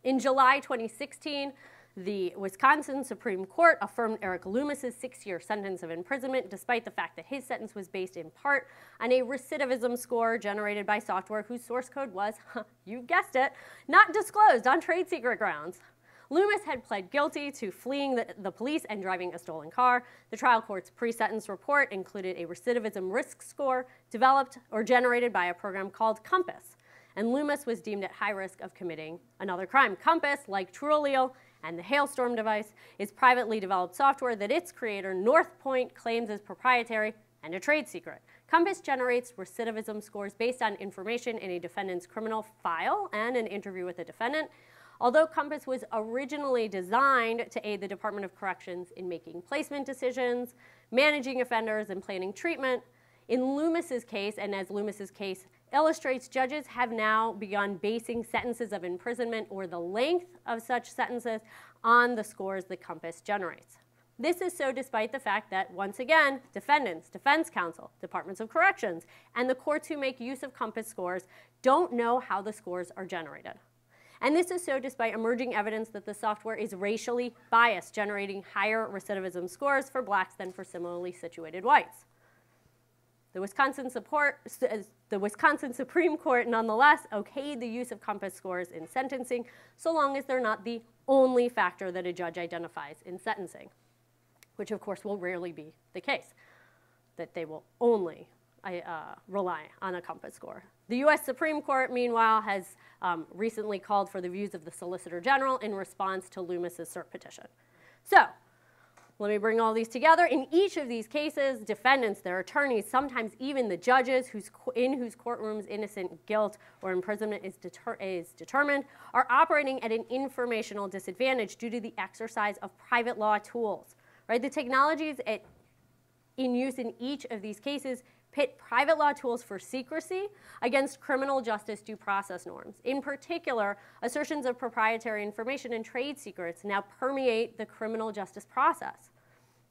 Speaker 8: In July 2016, the Wisconsin Supreme Court affirmed Eric Loomis's six year sentence of imprisonment, despite the fact that his sentence was based in part on a recidivism score generated by software whose source code was, you guessed it, not disclosed on trade secret grounds. Loomis had pled guilty to fleeing the, the police and driving a stolen car. The trial court's pre sentence report included a recidivism risk score developed or generated by a program called COMPAS. And Loomis was deemed at high risk of committing another crime. COMPAS, like TrueAllele, and the Hailstorm device is privately developed software that its creator, Northpointe, claims is proprietary and a trade secret. COMPAS generates recidivism scores based on information in a defendant's criminal file and an interview with a defendant. Although COMPAS was originally designed to aid the Department of Corrections in making placement decisions, managing offenders, and planning treatment, in Loomis's case, and as Loomis's case illustrates judges have now begun basing sentences of imprisonment or the length of such sentences on the scores the COMPAS generates. This is so despite the fact that, once again, defendants, defense counsel, departments of corrections, and the courts who make use of COMPAS scores don't know how the scores are generated. And this is so despite emerging evidence that the software is racially biased, generating higher recidivism scores for blacks than for similarly situated whites. The Wisconsin, support, the Wisconsin Supreme Court nonetheless okayed the use of COMPAS scores in sentencing so long as they're not the only factor that a judge identifies in sentencing, which of course will rarely be the case, that they will only uh, rely on a COMPAS score. The US Supreme Court, meanwhile, has um, recently called for the views of the Solicitor General in response to Loomis's cert petition. So, let me bring all these together. In each of these cases, defendants, their attorneys, sometimes even the judges in whose courtrooms innocent guilt or imprisonment is, deter, is determined, are operating at an informational disadvantage due to the exercise of private law tools. Right? The technologies at, in use in each of these cases pit private law tools for secrecy against criminal justice due process norms. In particular, assertions of proprietary information and trade secrets now permeate the criminal justice process.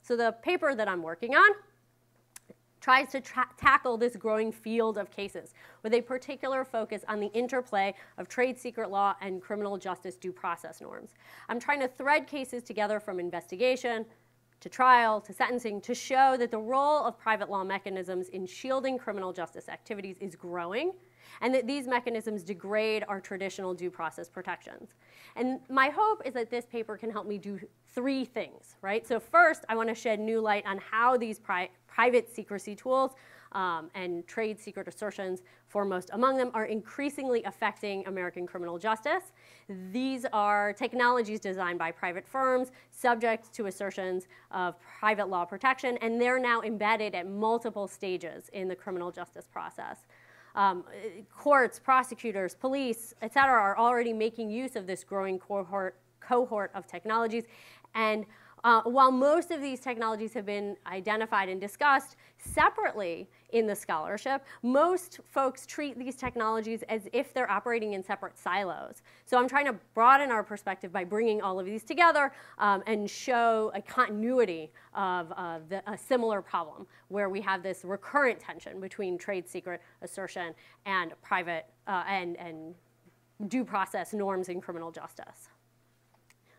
Speaker 8: So, the paper that I'm working on tries to tra- tackle this growing field of cases with a particular focus on the interplay of trade secret law and criminal justice due process norms. I'm trying to thread cases together from investigation to trial to sentencing to show that the role of private law mechanisms in shielding criminal justice activities is growing and that these mechanisms degrade our traditional due process protections. And my hope is that this paper can help me do three things, right? So first, I want to shed new light on how these pri- private secrecy tools um, and trade secret assertions, foremost among them, are increasingly affecting American criminal justice. These are technologies designed by private firms, subject to assertions of private law protection, and they're now embedded at multiple stages in the criminal justice process. Um, courts, prosecutors, police, et cetera, are already making use of this growing cohort, cohort of technologies. And uh, while most of these technologies have been identified and discussed separately in the scholarship, most folks treat these technologies as if they're operating in separate silos. So I'm trying to broaden our perspective by bringing all of these together um, and show a continuity of uh, the, a similar problem where we have this recurrent tension between trade secret assertion and private uh, and, and due process norms in criminal justice.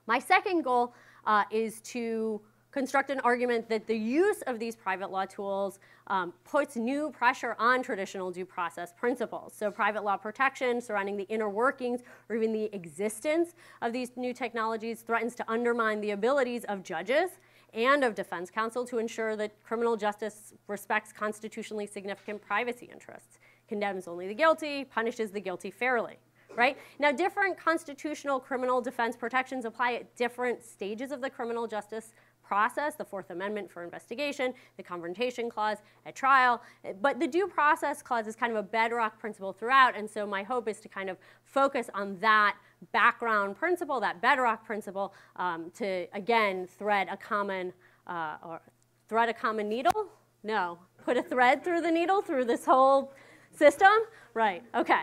Speaker 8: My second goal uh, is to construct an argument that the use of these private law tools um, puts new pressure on traditional due process principles. So, private law protection surrounding the inner workings or even the existence of these new technologies threatens to undermine the abilities of judges and of defense counsel to ensure that criminal justice respects constitutionally significant privacy interests, condemns only the guilty, punishes the guilty fairly right? Now, different constitutional criminal defense protections apply at different stages of the criminal justice process the Fourth Amendment for investigation, the Confrontation Clause at trial. But the Due Process Clause is kind of a bedrock principle throughout, and so my hope is to kind of focus on that background principle, that bedrock principle, um, to again thread a common uh, or thread a common needle. No, put a thread through the needle through this whole system. Right. Okay.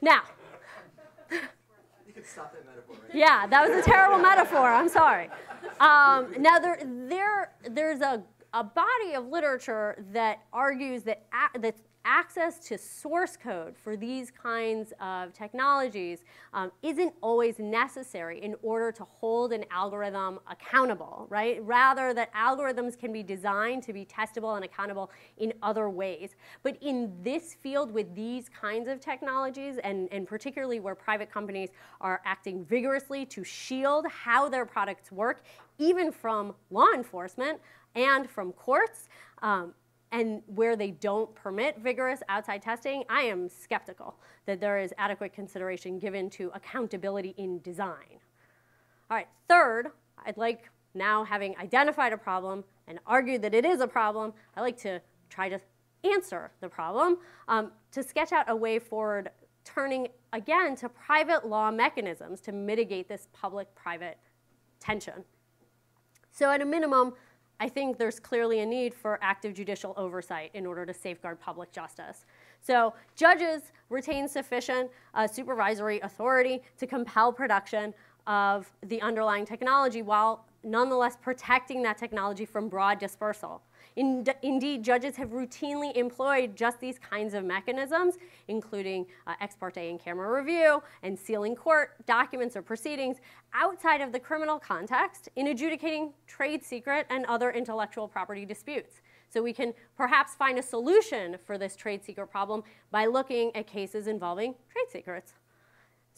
Speaker 8: Now.
Speaker 9: You could stop that metaphor, right?
Speaker 8: Yeah, that was a terrible metaphor. I'm sorry. Um, now, there, there, there's a, a body of literature that argues that, that access to source code for these kinds of technologies um, isn't always necessary in order to hold an algorithm accountable, right? Rather, that algorithms can be designed to be testable and accountable in other ways. But in this field with these kinds of technologies, and, and particularly where private companies are acting vigorously to shield how their products work, even from law enforcement and from courts, um, and where they don't permit vigorous outside testing, I am skeptical that there is adequate consideration given to accountability in design. All right, third, I'd like now having identified a problem and argued that it is a problem, I like to try to answer the problem um, to sketch out a way forward turning again to private law mechanisms to mitigate this public private tension. So, at a minimum, I think there's clearly a need for active judicial oversight in order to safeguard public justice. So, judges retain sufficient uh, supervisory authority to compel production of the underlying technology while nonetheless protecting that technology from broad dispersal. In, indeed, judges have routinely employed just these kinds of mechanisms, including uh, ex parte and camera review and sealing court documents or proceedings outside of the criminal context in adjudicating trade secret and other intellectual property disputes. So we can perhaps find a solution for this trade secret problem by looking at cases involving trade secrets.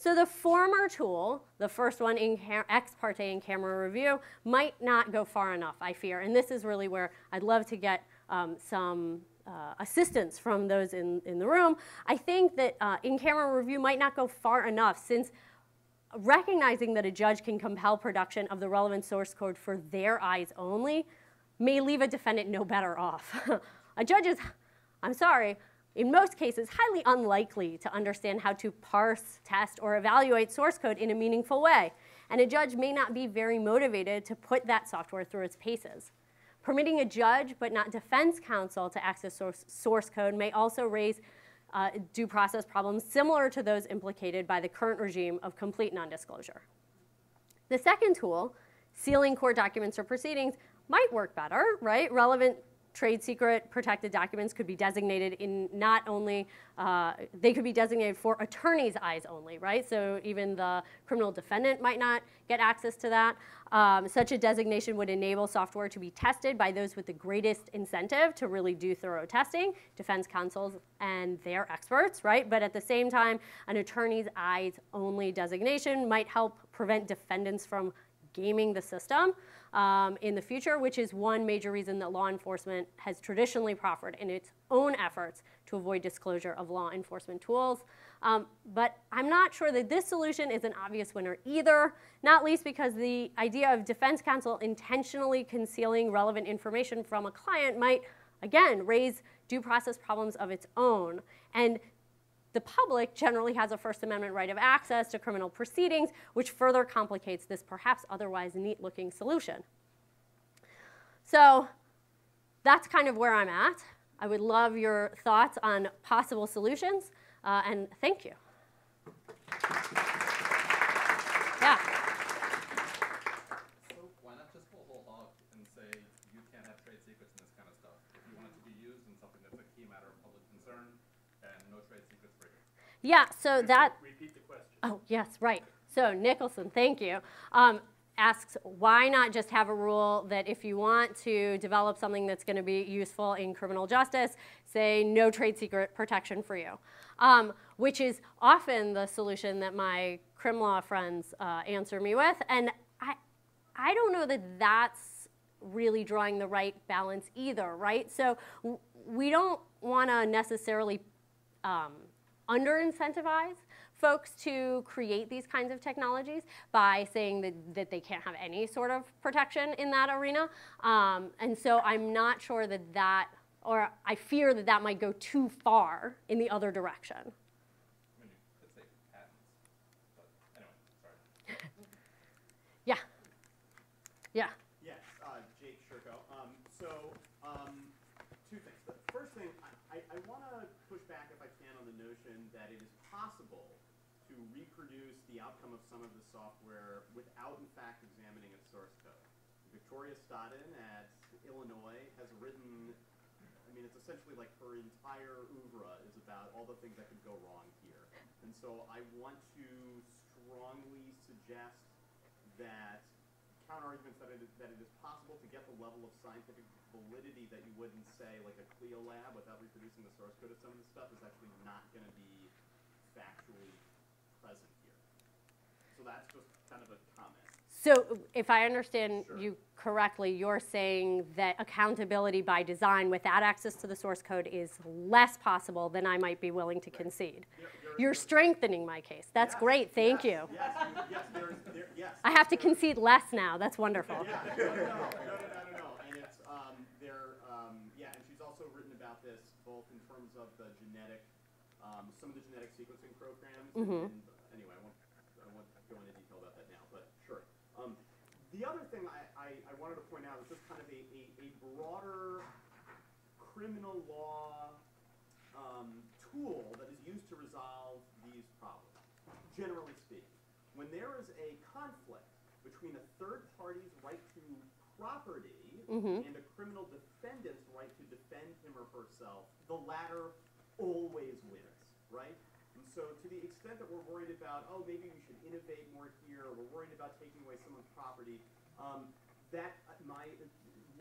Speaker 8: So the former tool, the first one in ex parte in camera review, might not go far enough, I fear. And this is really where I'd love to get um, some uh, assistance from those in, in the room. I think that uh, in camera review might not go far enough since recognizing that a judge can compel production of the relevant source code for their eyes only may leave a defendant no better off. a judge is, I'm sorry, in most cases, highly unlikely to understand how to parse, test, or evaluate source code in a meaningful way, and a judge may not be very motivated to put that software through its paces. Permitting a judge, but not defense counsel, to access source, source code may also raise uh, due process problems similar to those implicated by the current regime of complete non-disclosure. The second tool, sealing court documents or proceedings, might work better, right? Relevant trade secret protected documents could be designated in not only, uh, they could be designated for attorney's eyes only, right? So even the criminal defendant might not get access to that. Um, such a designation would enable software to be tested by those with the greatest incentive to really do thorough testing, defense counsels and their experts, right? But at the same time, an attorney's eyes only designation might help prevent defendants from gaming the system um, in the future, which is one major reason that law enforcement has traditionally proffered in its own efforts to avoid disclosure of law enforcement tools. Um, but I'm not sure that this solution is an obvious winner either, not least because the idea of defense counsel intentionally concealing relevant information from a client might, again, raise due process problems of its own. And the public generally has a First Amendment right of access to criminal proceedings, which further complicates this perhaps otherwise neat looking solution. So that's kind of where I'm at. I would love your thoughts on possible solutions, uh, and thank you. Yeah.
Speaker 10: So why not just pull whole hog and say you can't have trade secrets and this kind of stuff? If you want it to be used in something that's a key matter of public concern, and no trade secrets for you.
Speaker 8: Yeah, so that.
Speaker 7: Repeat the question.
Speaker 8: Oh, yes, right. So Nicholson, thank you. Um, asks why not just have a rule that if you want to develop something that's going to be useful in criminal justice, say no trade secret protection for you, um, which is often the solution that my crim law friends uh, answer me with, and I, I don't know that that's really drawing the right balance either, right? So w- we don't want to necessarily um, under incentivize folks to create these kinds of technologies by saying that, that they can't have any sort of protection in that arena. Um, and so I'm not sure that that, or I fear that that might go too far in the other direction.
Speaker 10: Yeah. mean, you could say patents, but anyway, sorry.
Speaker 8: Yeah. Yeah.
Speaker 11: Yes, uh, Jake Sherkow. Um, so, um, two things. The first thing, I, I, I want to push back, if I can, on the notion that it is possible to reproduce the outcome of some of the software without, in fact, examining its source code. Victoria Stodden at Illinois has written, I mean, it's essentially like her entire oeuvre is about all the things that could go wrong here. And so I want to strongly suggest that counter-arguments that it, that it is possible to get the level of scientific validity that you would in, say, like a CLIA lab without reproducing the source code of some of this stuff is actually not going to be factually present here. So that's just kind of a comment.
Speaker 8: So if I understand
Speaker 11: Sure.
Speaker 8: you correctly, you're saying that accountability by design without access to the source code is less possible than I might be willing to concede.
Speaker 11: You're- you're-
Speaker 8: You're strengthening my case. That's
Speaker 11: Yes,
Speaker 8: great. Thank
Speaker 11: yes,
Speaker 8: you.
Speaker 11: Yes, there, yes.
Speaker 8: I have to concede less now. That's wonderful.
Speaker 11: Yeah, no, no, no, no, no, no, no, and it's, um, there, um, yeah, and she's also written about this both in terms of the genetic, um, some of the genetic sequencing programs, and,
Speaker 8: Mhm.
Speaker 11: and, anyway, I won't, I won't go into detail about that now, but sure. Um, the other thing I, I, I wanted to point out is just kind of a, a, a broader criminal law, um, tool that is used to resolve these problems, generally speaking. When there is a conflict between a third party's right to property
Speaker 8: Mhm.
Speaker 11: and a criminal defendant's right to defend him or herself, the latter always wins, right? And so to the extent that we're worried about, oh, maybe we should innovate more here, or we're worried about taking away someone's property, um, that, uh, my,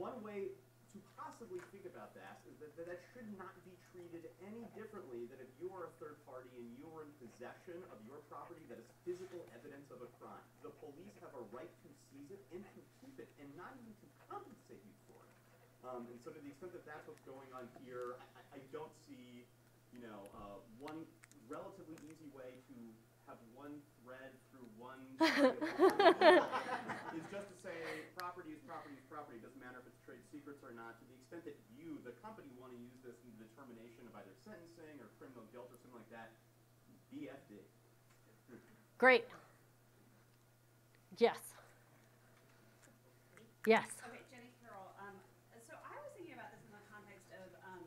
Speaker 11: one way to possibly think about that is that, that that should not be treated any differently than if you are a third party and you are in possession of your property that is physical evidence of a crime. The police have a right to seize it and to keep it and not even to compensate you for it. Um, and so to the extent that that's what's going on here, I, I, I don't see, you know, uh, one relatively easy way to have one thread through one is just to say property is property is property. It doesn't matter if it's trade secrets or not. To the extent that you, the company, want to use this in the determination of either sentencing or criminal guilt or something like that, BFD.
Speaker 8: Great. Yes. Yes.
Speaker 12: Okay, Jenny Carroll. Um, so I was thinking about this in the context of um,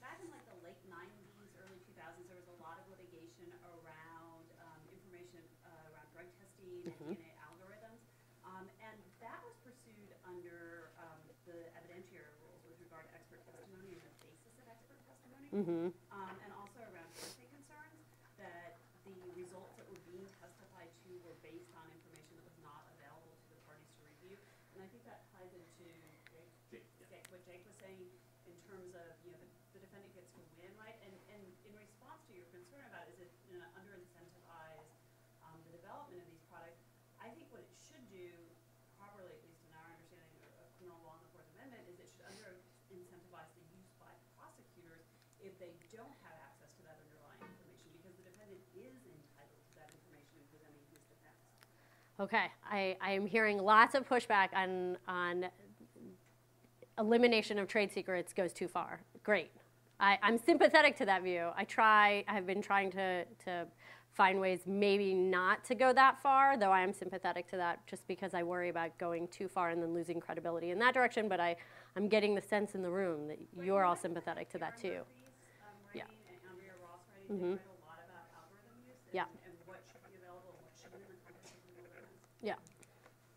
Speaker 12: back in like the late '90s, early 2000s, there was a lot of litigation around um, information uh, around drug testing and DNA algorithms, um, and that was pursued under um, the evidentiary rules with regard to expert
Speaker 8: Mm-hmm.
Speaker 13: um, and also around safety concerns, that the results that were being testified to were based on information that was not available to the parties to review. And I think that ties into Jake,
Speaker 11: Jake, yeah.
Speaker 13: Jake- what Jake was saying in terms of, you know, the, the defendant gets to win, right? And, and in response to your concern about is it, you know, under incentivize, um, the development of these products, I think what it should do, properly, at least in our understanding of, of criminal law and the Fourth Amendment, is it should under incentivize the use by prosecutors if they don't have access to that underlying information, because the defendant is entitled to that information in presenting his defense.
Speaker 8: Okay, I, I am hearing lots of pushback on, on elimination of trade secrets goes too far. Great. I, I'm sympathetic to that view. I try, I have been trying to, to find ways maybe not to go that far, though I am sympathetic to that just because I worry about going too far and then losing credibility in that direction. But I, I'm getting the sense in the room that you're all sympathetic to that too.
Speaker 13: Um,
Speaker 8: Yeah.
Speaker 13: writing and
Speaker 8: Yeah.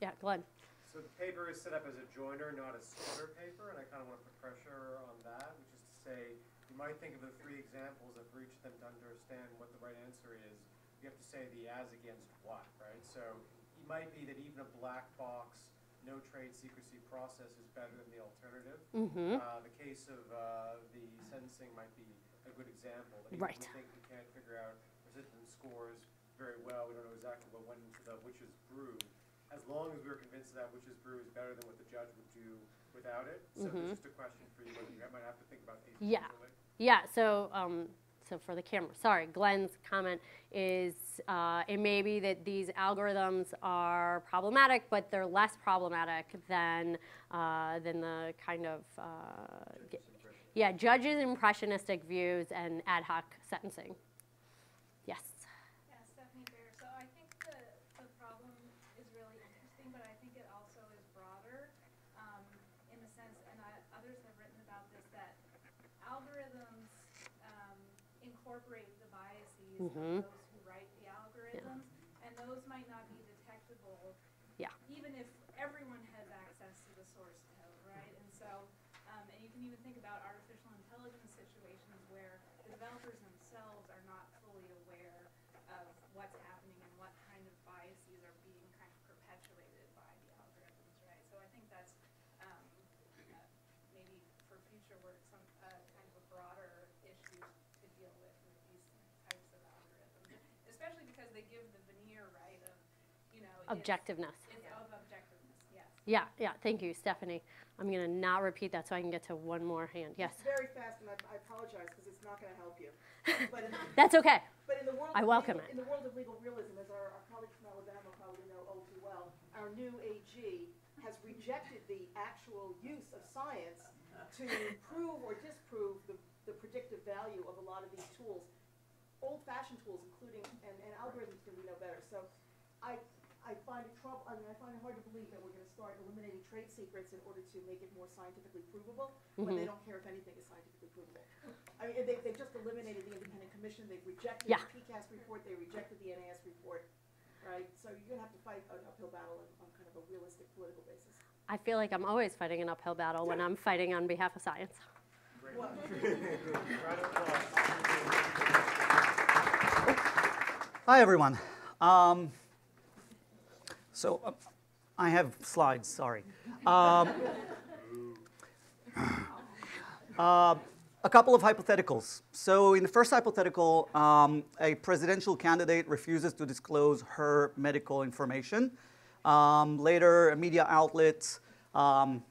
Speaker 8: Yeah, Glenn.
Speaker 4: So the paper is set up as a joiner, not a splitter paper, and I kind of want to put pressure on that, which is to say, you might think of the three examples, and for each of them to understand what the right answer is, you have to say the as against what, right? So it might be that even a black box, no trade secrecy process is better than the alternative.
Speaker 8: Mm-hmm.
Speaker 4: Uh, the case of uh, the sentencing might be a good example. That
Speaker 8: Right.
Speaker 4: think we can't figure out resistance scores very well, we don't know exactly what went into the witch's brew. As long as we're convinced that witch's brew is better than what the judge would do without it. So
Speaker 8: Mhm.
Speaker 4: it's just a question for you whether you might have to think about these
Speaker 8: Yeah. Yeah, so, um, so for the camera, sorry, Glenn's comment is uh, it may be that these algorithms are problematic, but they're less problematic than, uh, than the kind of, uh, yeah, judges' impressionistic views and ad hoc sentencing. Yes.
Speaker 6: Yeah, Stephanie Bair. So I think the, the problem is really interesting, but I think it also is broader, um, in the sense, and I, others have written about this, that algorithms, um, incorporate the biases
Speaker 8: Mhm.
Speaker 6: of those who write the algorithms, and those might not be detectable.
Speaker 8: Yeah.
Speaker 6: Even if everyone has access to the source code, right? And so, um, and you can even think about artificial intelligence situations where the developers themselves are not fully aware of what's happening and what kind of biases are being kind of perpetuated by the algorithms, right? So I think that's, um, uh, maybe for future work, some, uh, kind of a broader issue to deal with with these types of algorithms. Especially because they give the veneer, right, of, you know, it's-
Speaker 8: Objectiveness.
Speaker 6: It's of objectiveness, yes.
Speaker 8: Yeah, yeah, thank you, Stephanie. I'm going to not repeat that so I can get to one more hand. Yes.
Speaker 2: Very fast, and I, I apologize, because it's not gonna help you. But in,
Speaker 8: That's okay.
Speaker 2: but in the world.
Speaker 8: I
Speaker 2: of
Speaker 8: welcome
Speaker 2: legal-
Speaker 8: it.
Speaker 2: In the world of legal realism, as our, our colleagues from Alabama probably know all too well, our new AG has rejected the actual use of science to prove or disprove the, the predictive value of a lot of these tools. Old-fashioned tools, including, and, and algorithms can we know better, so I, I find it trouble, I mean, I find it hard to believe that we're gonna start eliminating trade secrets in order to make it more scientifically provable, when they
Speaker 8: Mhm.
Speaker 2: don't care if anything is scientifically provable. I mean, they, they just eliminated the independent commission, they've rejected
Speaker 8: Yeah.
Speaker 2: the PCAST report, they rejected the NAS report, right? So you're gonna have to fight an uphill battle on, on kind of a realistic political basis.
Speaker 8: I feel like I'm always fighting an uphill battle when I'm fighting on behalf of science.
Speaker 2: Well,
Speaker 4: Round of applause.
Speaker 9: Hi, everyone. Um, so uh, I have slides, sorry. Um, uh, a couple of hypotheticals. So in the first hypothetical, um, a presidential candidate refuses to disclose her medical information. Um, later, a media outlet um,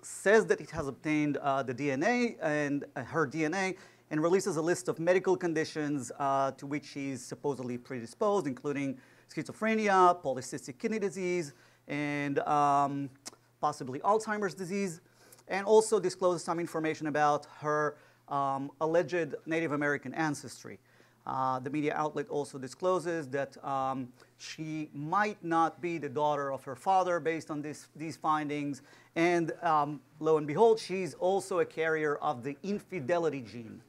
Speaker 9: says that it has obtained uh, the DNA and uh, her DNA and releases a list of medical conditions uh, to which she's supposedly predisposed, including schizophrenia, polycystic kidney disease, and um, possibly Alzheimer's disease, and also discloses some information about her um, alleged Native American ancestry. Uh, the media outlet also discloses that um, she might not be the daughter of her father based on this, these findings. And um, lo and behold, she's also a carrier of the infidelity gene.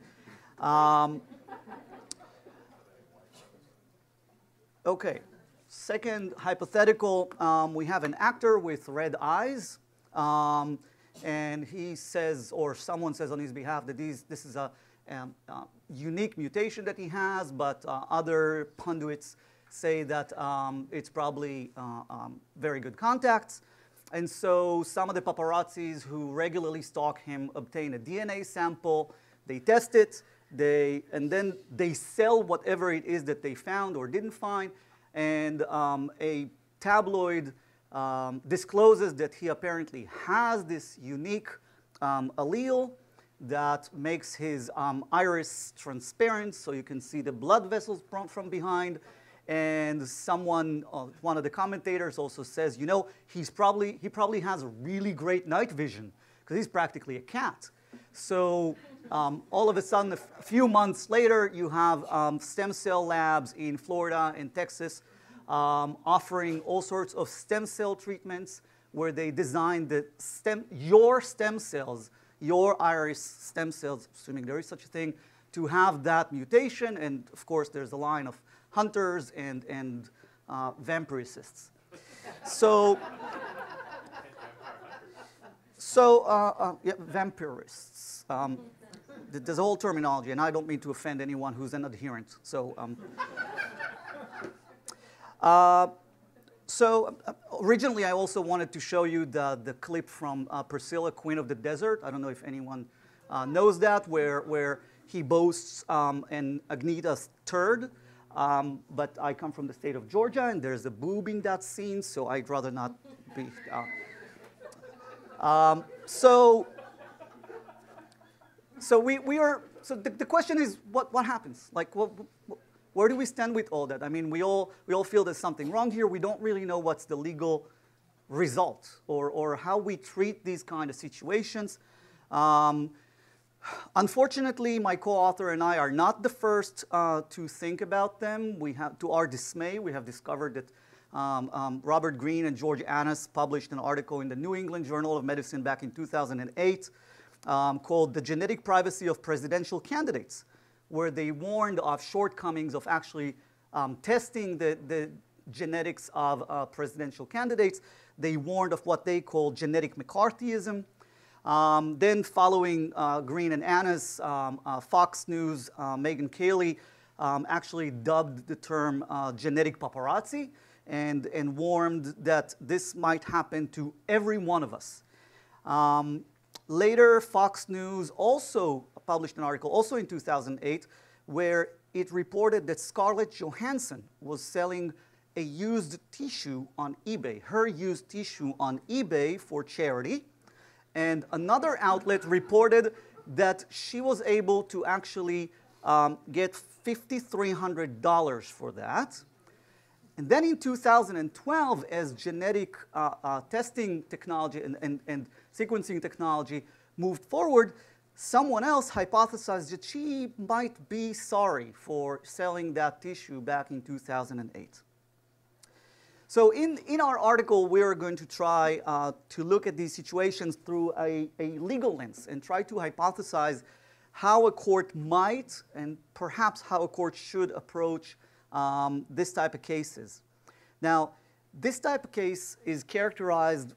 Speaker 9: Um, okay, second hypothetical um, we have an actor with red eyes. Um, and he says, or someone says on his behalf, that these, this is a, um, uh, unique mutation that he has, but uh, other pundits say that um, it's probably uh, um, very good contacts. And so some of the paparazzis who regularly stalk him obtain a DNA sample, they test it, they, and then they sell whatever it is that they found or didn't find, and um, a tabloid um, discloses that he apparently has this unique um, allele that makes his um, iris transparent, so you can see the blood vessels from, from behind. And someone, uh, one of the commentators also says, you know, he's probably, he probably has really great night vision because he's practically a cat. So um, all of a sudden, a few months later, you have um, stem cell labs in Florida and Texas um, offering all sorts of stem cell treatments where they design the stem, your stem cells, your iris stem cells, assuming there is such a thing, to have that mutation. And of course, there's a line of hunters and, and uh, vampiricists. So, so uh, uh, yeah, vampirists. Um, there's a whole terminology, and I don't mean to offend anyone who's an adherent. So, um, uh, so uh, originally, I also wanted to show you the, the clip from uh, Priscilla, Queen of the Desert. I don't know if anyone uh, knows that, where, where he boasts um, an Agnetha's turd. Um, but I come from the state of Georgia, and there's a boob in that scene, so I'd rather not be. Uh, um, so, so we, we are. So the, the question is, what, what happens? Like, what, what, where do we stand with all that? I mean, we all we all feel there's something wrong here. We don't really know what's the legal result or or how we treat these kind of situations. Um, Unfortunately, my co-author and I are not the first uh, to think about them. We have, to our dismay, we have discovered that um, um, Robert Green and George Annas published an article in the New England Journal of Medicine back in 2008 um, called The Genetic Privacy of Presidential Candidates, where they warned of shortcomings of actually um, testing the, the genetics of uh, presidential candidates. They warned of what they call genetic McCarthyism. Um, then following uh, Green and Annas, um, uh, Fox News, uh, Megyn Kelly um, actually dubbed the term uh, genetic paparazzi and, and warned that this might happen to every one of us. Later, Fox News also published an article, also in 2008, where it reported that Scarlett Johansson was selling a used tissue on eBay, her used tissue on eBay for charity. And another outlet reported that she was able to actually um, get $5,300 for that. And then in 2012, as genetic uh, uh, testing technology and, and, and sequencing technology moved forward, someone else hypothesized that she might be sorry for selling that tissue back in 2008. So in, in our article, we are going to try uh, to look at these situations through a, a legal lens and try to hypothesize how a court might and perhaps how a court should approach um, this type of cases. Now, this type of case is characterized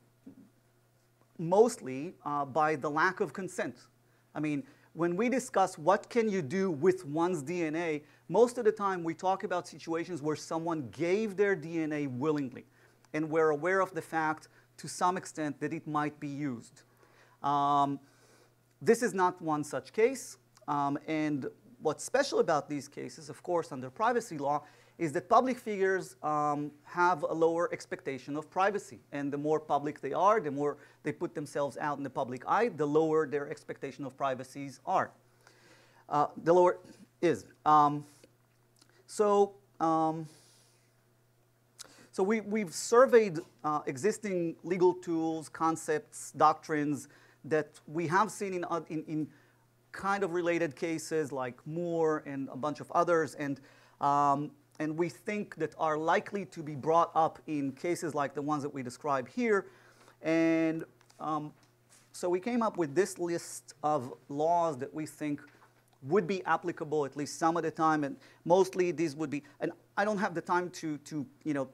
Speaker 9: mostly uh, by the lack of consent. I mean, when we discuss what can you do with one's DNA, most of the time we talk about situations where someone gave their DNA willingly and we're aware of the fact to some extent that it might be used. Um, this is not one such case. Um, and what's special about these cases, of course, under privacy law, is that public figures um, have a lower expectation of privacy. And the more public they are, the more they put themselves out in the public eye, the lower their expectation of privacies are. Uh, the lower is. Um, so, um, so we, we've surveyed uh, existing legal tools, concepts, doctrines that we have seen in, in, in, kind of related cases like Moore and a bunch of others. And um, and we think that are likely to be brought up in cases like the ones that we describe here. And um, so we came up with this list of laws that we think would be applicable at least some of the time, and mostly these would be, and I don't have the time to, to you know,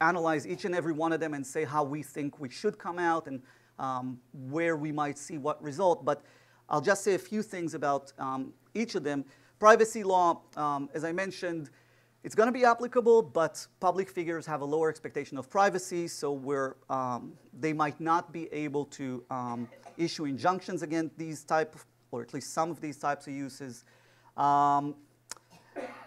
Speaker 9: analyze each and every one of them and say how we think we should come out and um, where we might see what result, but I'll just say a few things about um, each of them. Privacy law, um, as I mentioned, it's going to be applicable, but public figures have a lower expectation of privacy, so we're, um, they might not be able to um, issue injunctions against these type, of, or at least some of these types of uses. Um,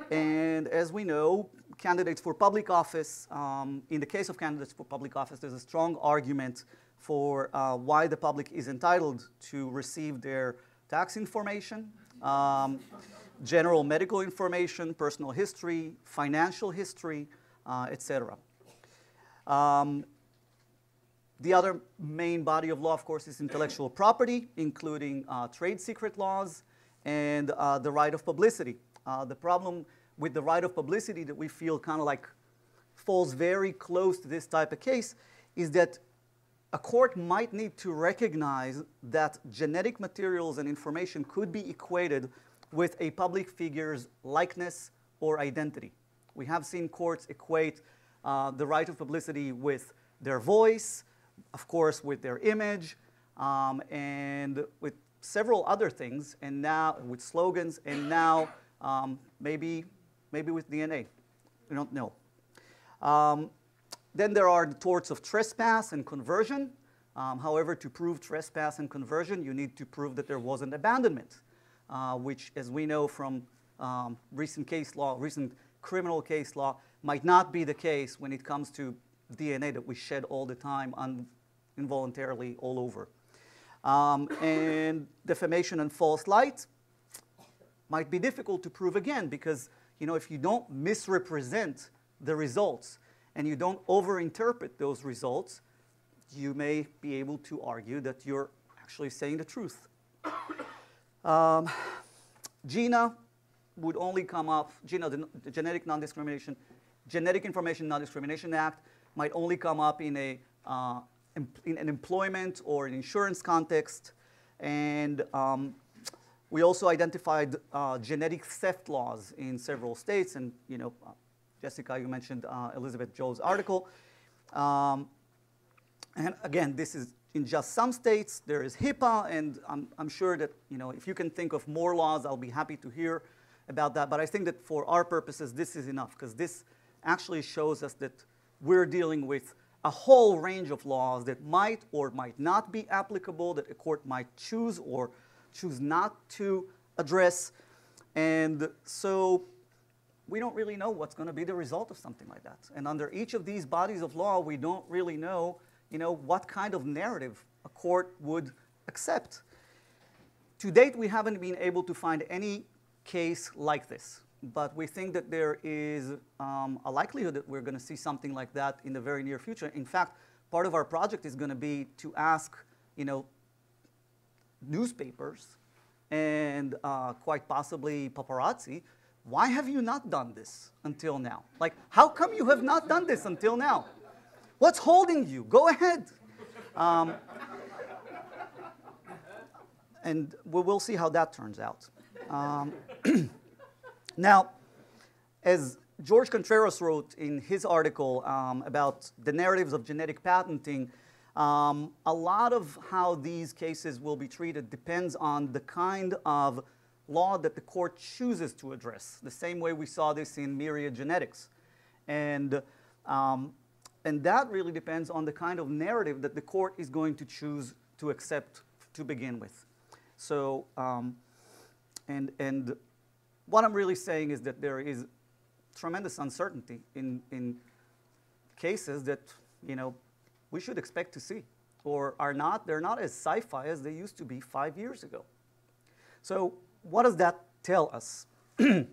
Speaker 9: and as we know, candidates for public office, um, in the case of candidates for public office, there's a strong argument for uh, why the public is entitled to receive their tax information, um, general medical information, personal history, financial history, uh, etc. Um, the other main body of law, of course, is intellectual property, including uh, trade secret laws and uh, the right of publicity. Uh, the problem with the right of publicity that we feel kind of like falls very close to this type of case is that a court might need to recognize that genetic materials and information could be equated with a public figure's likeness or identity. We have seen courts equate uh, the right of publicity with their voice, of course, with their image, um, and with several other things, and now with slogans, and now um, maybe, maybe with DNA. We don't know. Um, then there are the torts of trespass and conversion. Um, however, to prove trespass and conversion, you need to prove that there was an abandonment, uh, which, as we know from um, recent case law, recent criminal case law, might not be the case when it comes to DNA that we shed all the time un- involuntarily all over. Um, and defamation and false light might be difficult to prove again because you know if you don't misrepresent the results and you don't overinterpret those results, you may be able to argue that you're actually saying the truth. Um, GINA would only come up, GINA, the, the Genetic Non-Discrimination, Genetic Information Non-Discrimination Act, might only come up in, a, uh, in an employment or an insurance context. And um, we also identified uh, genetic theft laws in several states. And, you know, Jessica, you mentioned uh, Elizabeth Joh's article. Um, and again, this is in just some states. There is HIPAA, and I'm, I'm sure that, you know, if you can think of more laws, I'll be happy to hear about that. But I think that for our purposes, this is enough, because this actually shows us that we're dealing with a whole range of laws that might or might not be applicable, that a court might choose or choose not to address. And so we don't really know what's going to be the result of something like that. And under each of these bodies of law, we don't really know, you know, what kind of narrative a court would accept. To date, we haven't been able to find any case like this, but we think that there is um, a likelihood that we're going to see something like that in the very near future. In fact, part of our project is going to be to ask, you know, newspapers and uh, quite possibly paparazzi why have you not done this until now? Like, how come you have not done this until now? What's holding you? Go ahead. Um, and we will see how that turns out. Um, now, as George Contreras wrote in his article um, about the narratives of genetic patenting, um, a lot of how these cases will be treated depends on the kind of law that the court chooses to address, the same way we saw this in myriad genetics. And, um, and that really depends on the kind of narrative that the court is going to choose to accept to begin with. So, um, and, and what I'm really saying is that there is tremendous uncertainty in, in cases that, you know, we should expect to see or are not, they're not as sci-fi as they used to be five years ago. So what does that tell us? and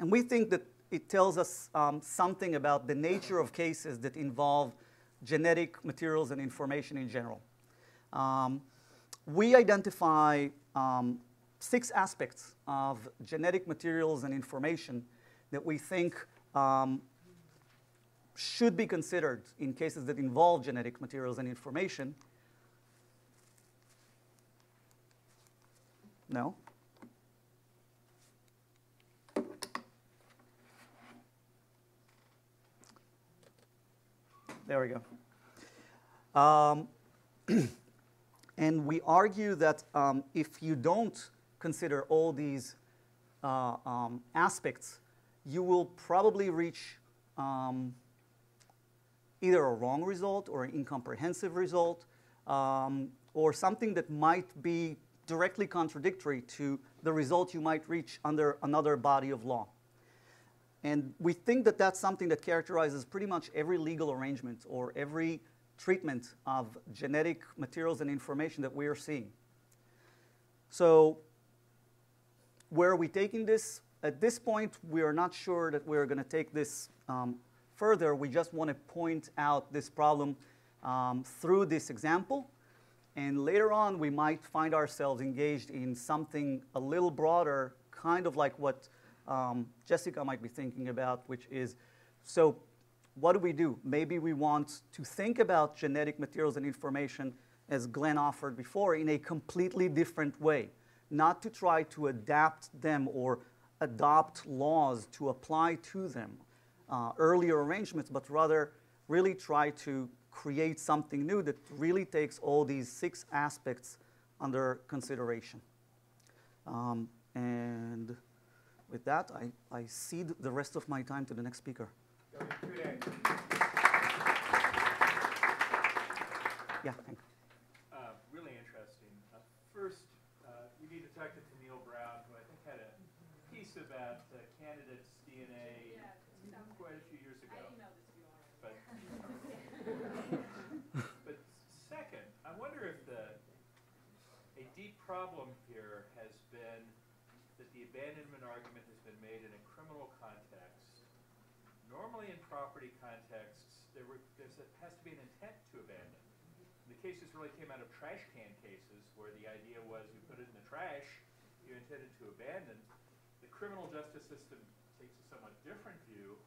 Speaker 9: we think that it tells us um, something about the nature of cases that involve genetic materials and information in general. Um, we identify um, six aspects of genetic materials and information that we think um, should be considered in cases that involve genetic materials and information. No? There we go. Um, And we argue that um, if you don't consider all these uh, um, aspects, you will probably reach um, either a wrong result or an incomprehensive result, um, or something that might be directly contradictory to the result you might reach under another body of law. And we think that that's something that characterizes pretty much every legal arrangement or every treatment of genetic materials and information that we are seeing. So, where are we taking this? At this point, we are not sure that we're going to take this um, further. We just want to point out this problem um, through this example. And later on, we might find ourselves engaged in something a little broader, kind of like what um, Jessica might be thinking about, which is so what do we do? Maybe we want to think about genetic materials and information, as Glenn offered before, in a completely different way, not to try to adapt them or adopt laws to apply to them, uh, earlier arrangements, but rather really try to create something new that really takes all these six aspects under consideration. Um, and with that, I, I cede the rest of my time to the next speaker. Yeah, thank you.
Speaker 14: Uh, really interesting. Uh, first, uh, we need to talk to Neil Brown, who I think had a piece about uh, candidates' DNA quite a few years ago. But second, I wonder if the a deep problem here has been that the abandonment argument has been made in a criminal context. Normally in property contexts, there were, has to be an intent to abandon. The cases really came out of trash can cases where the idea was you put it in the trash, you intended to abandon. The criminal justice system takes a somewhat different view,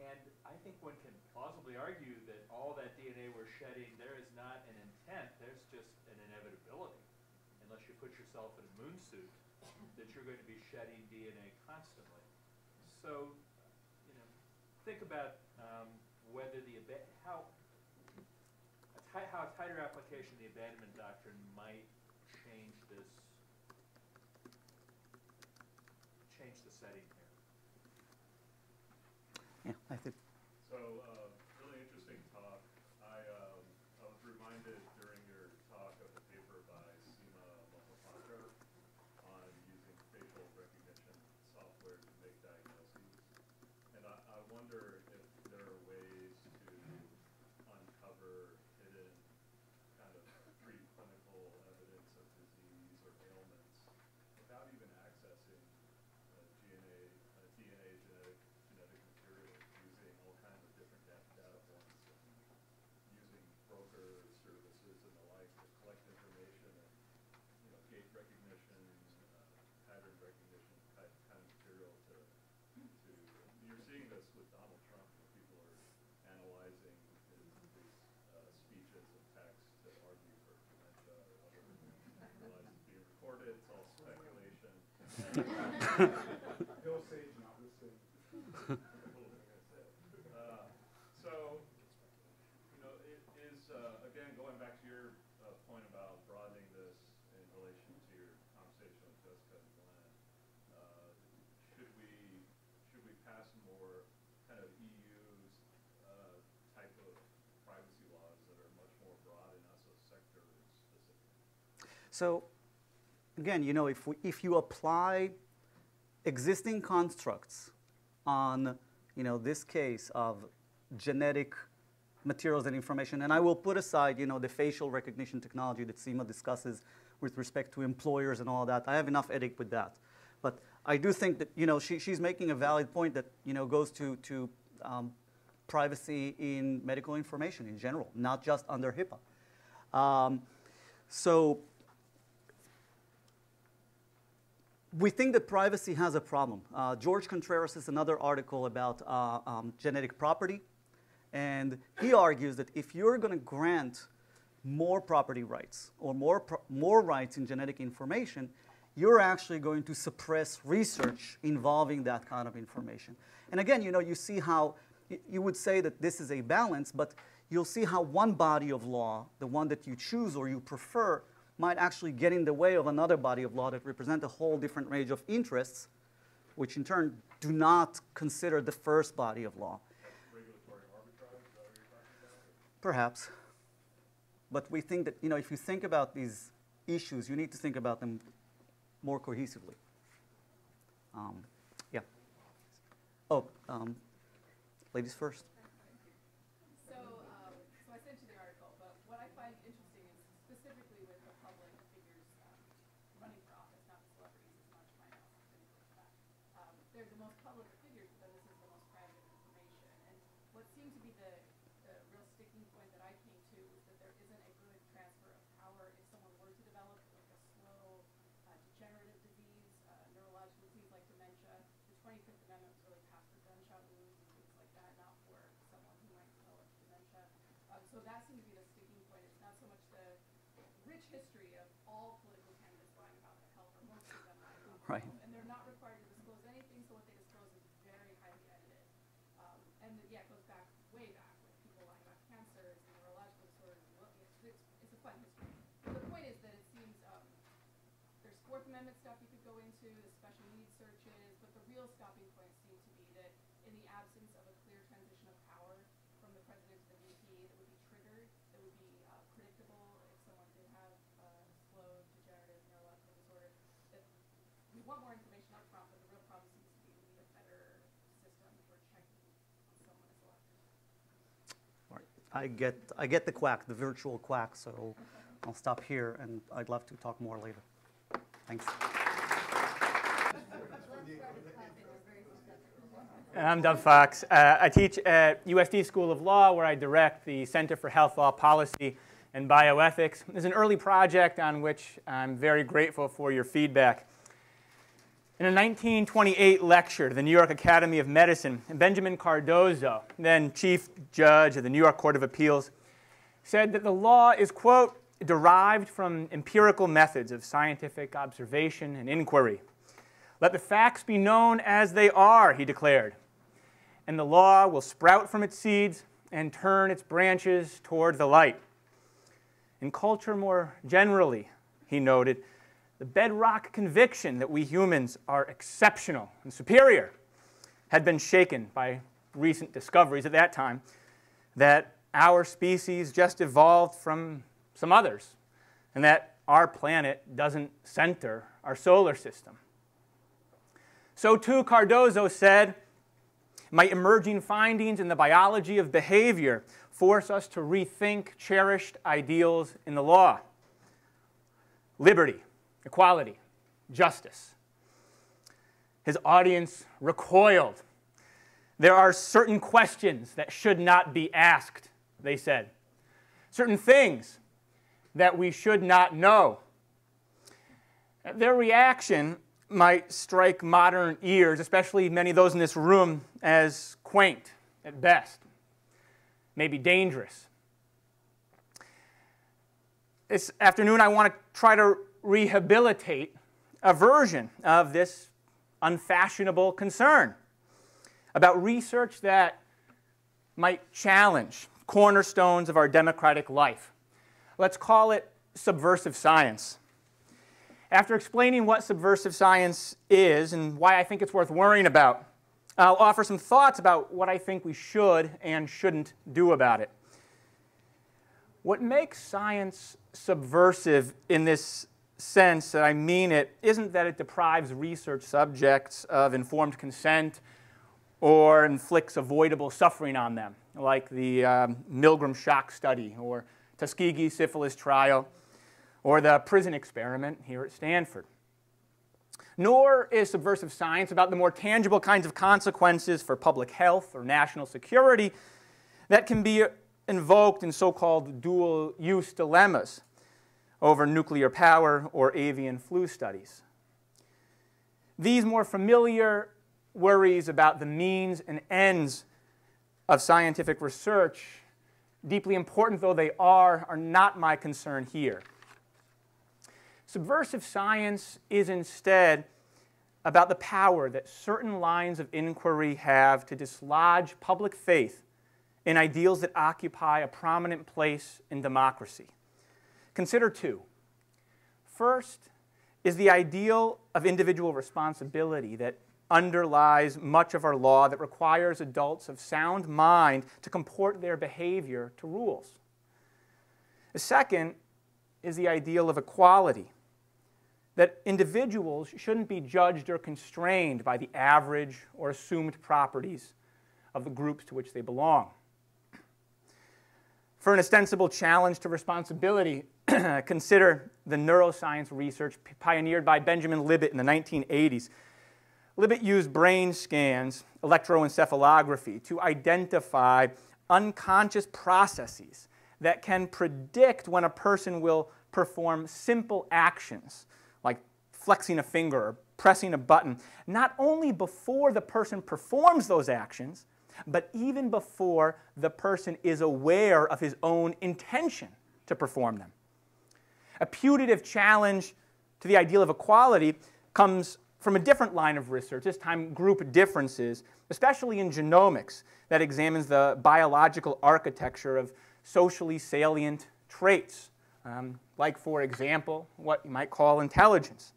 Speaker 14: and I think one can plausibly argue that all that DNA we're shedding, there is not an intent, there's just an inevitability. Unless you put yourself in a moon suit, that you're going to be shedding DNA constantly. So, you know, think about um, whether the how a how a tighter application of the abandonment doctrine might change this change the setting here.
Speaker 9: Yeah, I think.
Speaker 10: So, uh, really interesting talk. I, um, I was reminded during your talk of a paper by Seema Mohapatra on using facial recognition software to make diagnoses. And I, I wonder if there are ways to uncover hidden kind of preclinical evidence of disease or ailments without even accessing uh, DNA, uh, DNA genetic, genetic material using all kinds of different data, data points and using broker services and the like to collect information and, you know, gait recognition, uh, pattern recognition kind of material to, to, you're seeing this with Donald Trump where people are analyzing his, his uh, speeches and texts to argue for dementia or other, realize it's being recorded, it's all speculation.
Speaker 14: Bill Sage notwithstanding.
Speaker 10: Uh, So, you know, it is, uh, again, going back to your uh, point about broadening this in relation to your conversation with Jessica and Glenn, uh, should we, should we pass more kind of EU's uh, type of privacy laws that are much more broad and not so sector specific?
Speaker 9: So, again, you know, if, we, if you apply existing constructs on, you know, this case of genetic materials and information, and I will put aside, you know, the facial recognition technology that Seema discusses with respect to employers and all that. I have enough headache with that. But I do think that, you know, she, she's making a valid point that, you know, goes to, to um, privacy in medical information in general, not just under HIPAA. Um, so we think that privacy has a problem. Uh, George Contreras has another article about uh, um, genetic property, and he argues that if you're going to grant more property rights or more, more rights in genetic information, you're actually going to suppress research involving that kind of information. And again, you know, you see how you would say that this is a balance, but you'll see how one body of law, the one that you choose or you prefer, might actually get in the way of another body of law that represent a whole different range of interests, which in turn do not consider the first body of law. Perhaps. But we think that, you know, if you think about these issues, you need to think about them more cohesively. Um, yeah. Oh, um, ladies first.
Speaker 6: So, um, so I sent you the article, but what I find interesting is specifically with the public figures um, running for office, not the celebrities as much, my house, things like that. Um, they're the most public figures, but this is the most private information. And what seemed to be the, the real sticking point that I came to was that there isn't a good transfer of power if someone were to develop like a slow uh, degenerative disease, uh, neurological disease like dementia. The 25th Amendment was really passed for gunshot wounds and things like that, not for someone who might develop dementia. Um, so that seemed to be the sticking point. It's not so much the rich history of all political candidates lying about their health, or most of them lying about their
Speaker 9: Right.
Speaker 6: health. And they're not required to disclose anything, so what they disclose is very highly edited. Um, and yeah, it goes back way back with people lying about cancers and neurological disorders. and what- It's, it's, it's a fun history. But the point is that it seems um, there's Fourth Amendment stuff you into, the special needs searches, but the real stopping points seem to be that in the absence of a clear transition of power from the president to the VP that would be triggered, that would be uh, predictable if someone did have uh, slow degenerative neurological disorder, that we want more information up front, but the real problem seems to be we need a better system for checking on someone as.
Speaker 9: Right. I get, I get the quack, the virtual quack, so I'll stop here, and I'd love to talk more later. Thanks.
Speaker 15: I'm Dov Fox. Uh, I teach at USD School of Law, where I direct the Center for Health Law Policy and Bioethics. It's an early project on which I'm very grateful for your feedback. In a 1928 lecture to the New York Academy of Medicine, Benjamin Cardozo, then Chief Judge of the New York Court of Appeals, said that the law is, quote, derived from empirical methods of scientific observation and inquiry. Let the facts be known as they are, he declared, and the law will sprout from its seeds and turn its branches toward the light. In culture more generally, he noted, the bedrock conviction that we humans are exceptional and superior had been shaken by recent discoveries at that time that our species just evolved from some others and that our planet doesn't center our solar system. So, too, Cardozo said, my emerging findings in the biology of behavior force us to rethink cherished ideals in the law liberty, equality, justice. His audience recoiled. There are certain questions that should not be asked, they said. Certain things that we should not know. Their reaction might strike modern ears, especially many of those in this room, as quaint at best, maybe dangerous. This afternoon, I want to try to rehabilitate a version of this unfashionable concern about research that might challenge cornerstones of our democratic life. Let's call it subversive science. After explaining what subversive science is and why I think it's worth worrying about, I'll offer some thoughts about what I think we should and shouldn't do about it. What makes science subversive in this sense that I mean it isn't that it deprives research subjects of informed consent or inflicts avoidable suffering on them, like the um, Milgram shock study or Tuskegee syphilis trial or the prison experiment here at Stanford. Nor is subversive science about the more tangible kinds of consequences for public health or national security that can be invoked in so called dual use dilemmas over nuclear power or avian flu studies. These more familiar worries about the means and ends of scientific research, deeply important though they are, are not my concern here. Subversive science is instead about the power that certain lines of inquiry have to dislodge public faith in ideals that occupy a prominent place in democracy. Consider two. First is the ideal of individual responsibility that underlies much of our law that requires adults of sound mind to comport their behavior to rules. The second is the ideal of equality, that individuals shouldn't be judged or constrained by the average or assumed properties of the groups to which they belong. For an ostensible challenge to responsibility, consider the neuroscience research pioneered by Benjamin Libet in the 1980s. Libet used brain scans, electroencephalography, to identify unconscious processes that can predict when a person will perform simple actions flexing a finger or pressing a button, not only before the person performs those actions, but even before the person is aware of his own intention to perform them. A putative challenge to the ideal of equality comes from a different line of research, this time group differences, especially in genomics, that examines the biological architecture of socially salient traits, um, like, for example, what you might call intelligence.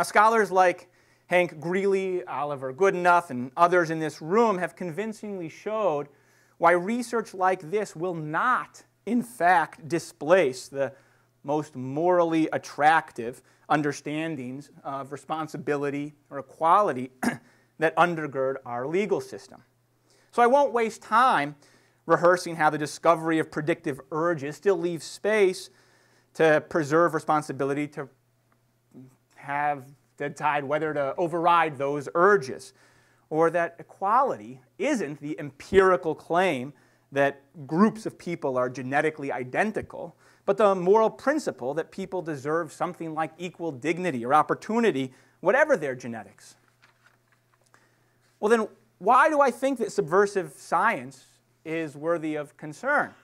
Speaker 15: Now, scholars like Hank Greeley, Oliver Goodenough, and others in this room have convincingly showed why research like this will not, in fact, displace the most morally attractive understandings of responsibility or equality that undergird our legal system. So I won't waste time rehearsing how the discovery of predictive urges still leaves space to preserve responsibility to have decide whether to override those urges, or that equality isn't the empirical claim that groups of people are genetically identical, but the moral principle that people deserve something like equal dignity or opportunity, whatever their genetics. Well, then, why do I think that subversive science is worthy of concern?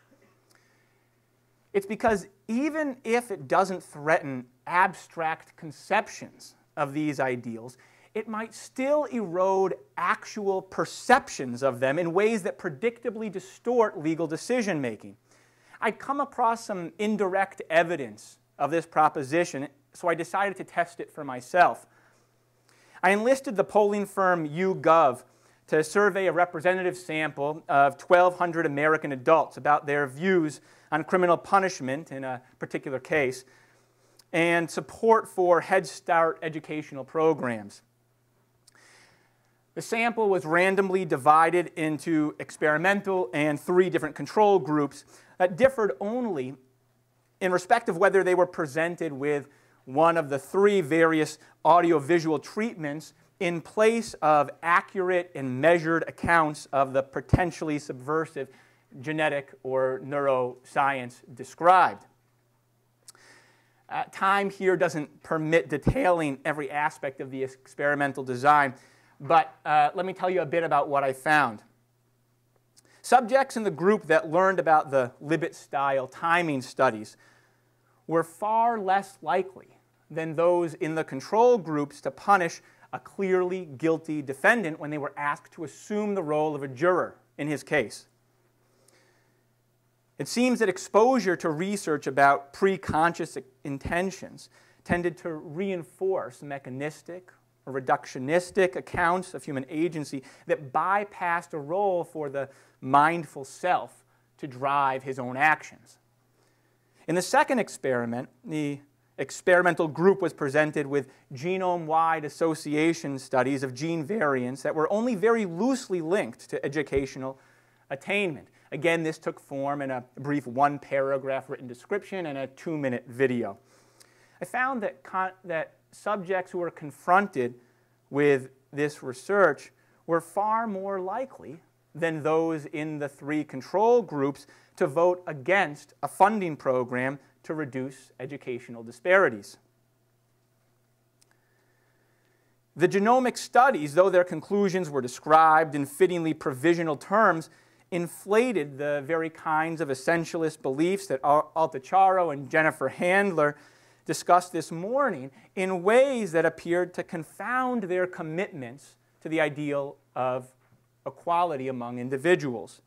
Speaker 15: It's because even if it doesn't threaten abstract conceptions of these ideals, it might still erode actual perceptions of them in ways that predictably distort legal decision making. I'd come across some indirect evidence of this proposition, so I decided to test it for myself. I enlisted the polling firm YouGov to survey a representative sample of 1,200 American adults about their views on criminal punishment in a particular case and support for Head Start educational programs. The sample was randomly divided into experimental and three different control groups that differed only in respect of whether they were presented with one of the three various audiovisual treatments in place of accurate and measured accounts of the potentially subversive genetic or neuroscience described. Uh, time here doesn't permit detailing every aspect of the experimental design, but uh, let me tell you a bit about what I found. Subjects in the group that learned about the Libet style timing studies were far less likely than those in the control groups to punish a clearly guilty defendant when they were asked to assume the role of a juror in his case. It seems that exposure to research about preconscious intentions tended to reinforce mechanistic or reductionistic accounts of human agency that bypassed a role for the mindful self to drive his own actions. In the second experiment, the experimental group was presented with genome wide association studies of gene variants that were only very loosely linked to educational attainment. Again, this took form in a brief one paragraph written description and a two minute video. I found that, that subjects who were confronted with this research were far more likely than those in the three control groups to vote against a funding program to reduce educational disparities. The genomic studies, though their conclusions were described in fittingly provisional terms, inflated the very kinds of essentialist beliefs that Alta Charo and Jennifer Handler discussed this morning in ways that appeared to confound their commitments to the ideal of equality among individuals.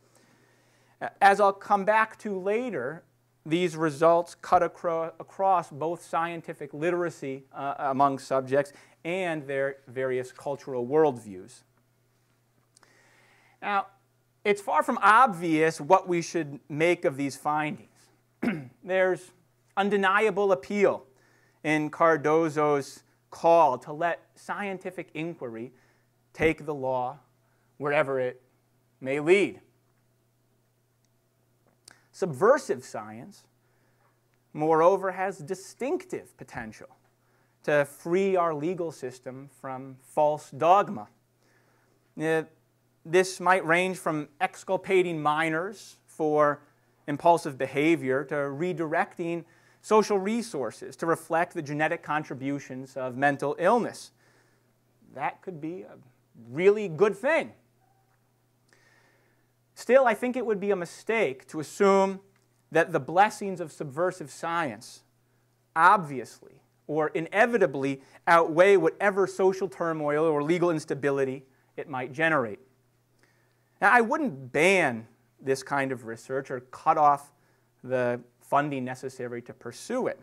Speaker 15: As I'll come back to later, these results cut acro across both scientific literacy uh, among subjects and their various cultural worldviews. Now, it's far from obvious what we should make of these findings. There's undeniable appeal in Cardozo's call to let scientific inquiry take the law wherever it may lead. Subversive science, moreover, has distinctive potential to free our legal system from false dogma. Uh, this might range from exculpating minors for impulsive behavior to redirecting social resources to reflect the genetic contributions of mental illness. That could be a really good thing. Still, I think it would be a mistake to assume that the blessings of subversive science obviously or inevitably outweigh whatever social turmoil or legal instability it might generate. Now, I wouldn't ban this kind of research or cut off the funding necessary to pursue it.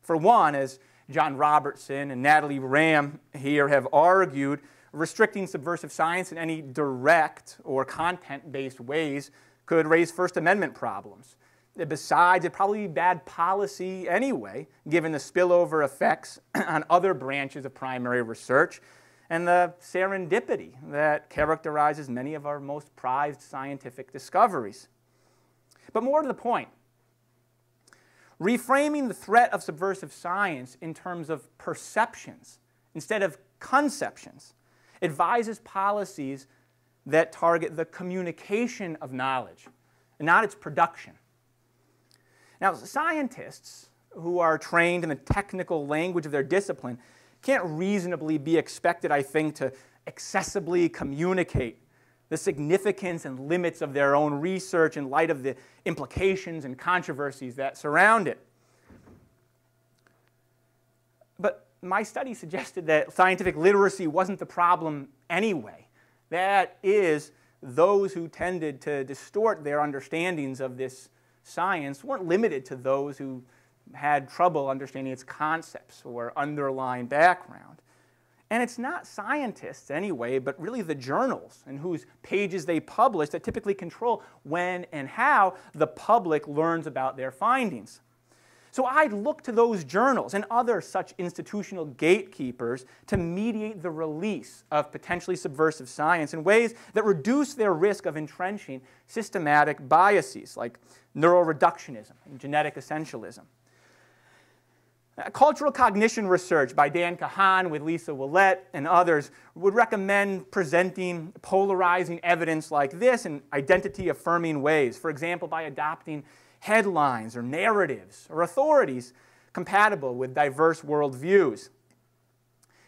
Speaker 15: For one, as John Robertson and Natalie Ram here have argued, restricting subversive science in any direct or content based ways could raise First Amendment problems. Besides, it'd probably be bad policy anyway, given the spillover effects on other branches of primary research and the serendipity that characterizes many of our most prized scientific discoveries. But more to the point, reframing the threat of subversive science in terms of perceptions instead of conceptions advises policies that target the communication of knowledge not its production. Now, scientists who are trained in the technical language of their discipline can't reasonably be expected, I think, to accessibly communicate the significance and limits of their own research in light of the implications and controversies that surround it. But my study suggested that scientific literacy wasn't the problem anyway. That is, those who tended to distort their understandings of this science weren't limited to those who had trouble understanding its concepts or underlying background. And it's not scientists anyway, but really the journals and whose pages they publish that typically control when and how the public learns about their findings. So I'd look to those journals and other such institutional gatekeepers to mediate the release of potentially subversive science in ways that reduce their risk of entrenching systematic biases like neuroreductionism and genetic essentialism. Uh, cultural cognition research by Dan Kahan with Lisa Willett and others would recommend presenting polarizing evidence like this in identity affirming ways. For example, by adopting headlines or narratives or authorities compatible with diverse worldviews.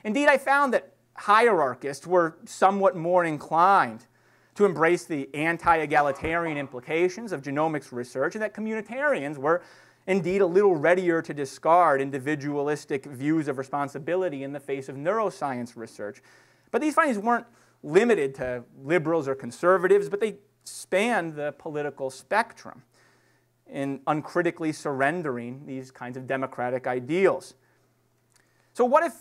Speaker 15: Indeed, I found that hierarchists were somewhat more inclined to embrace the anti egalitarian implications of genomics research, and that communitarians were indeed a little readier to discard individualistic views of responsibility in the face of neuroscience research. But these findings weren't limited to liberals or conservatives, but they spanned the political spectrum in uncritically surrendering these kinds of democratic ideals. So, what if,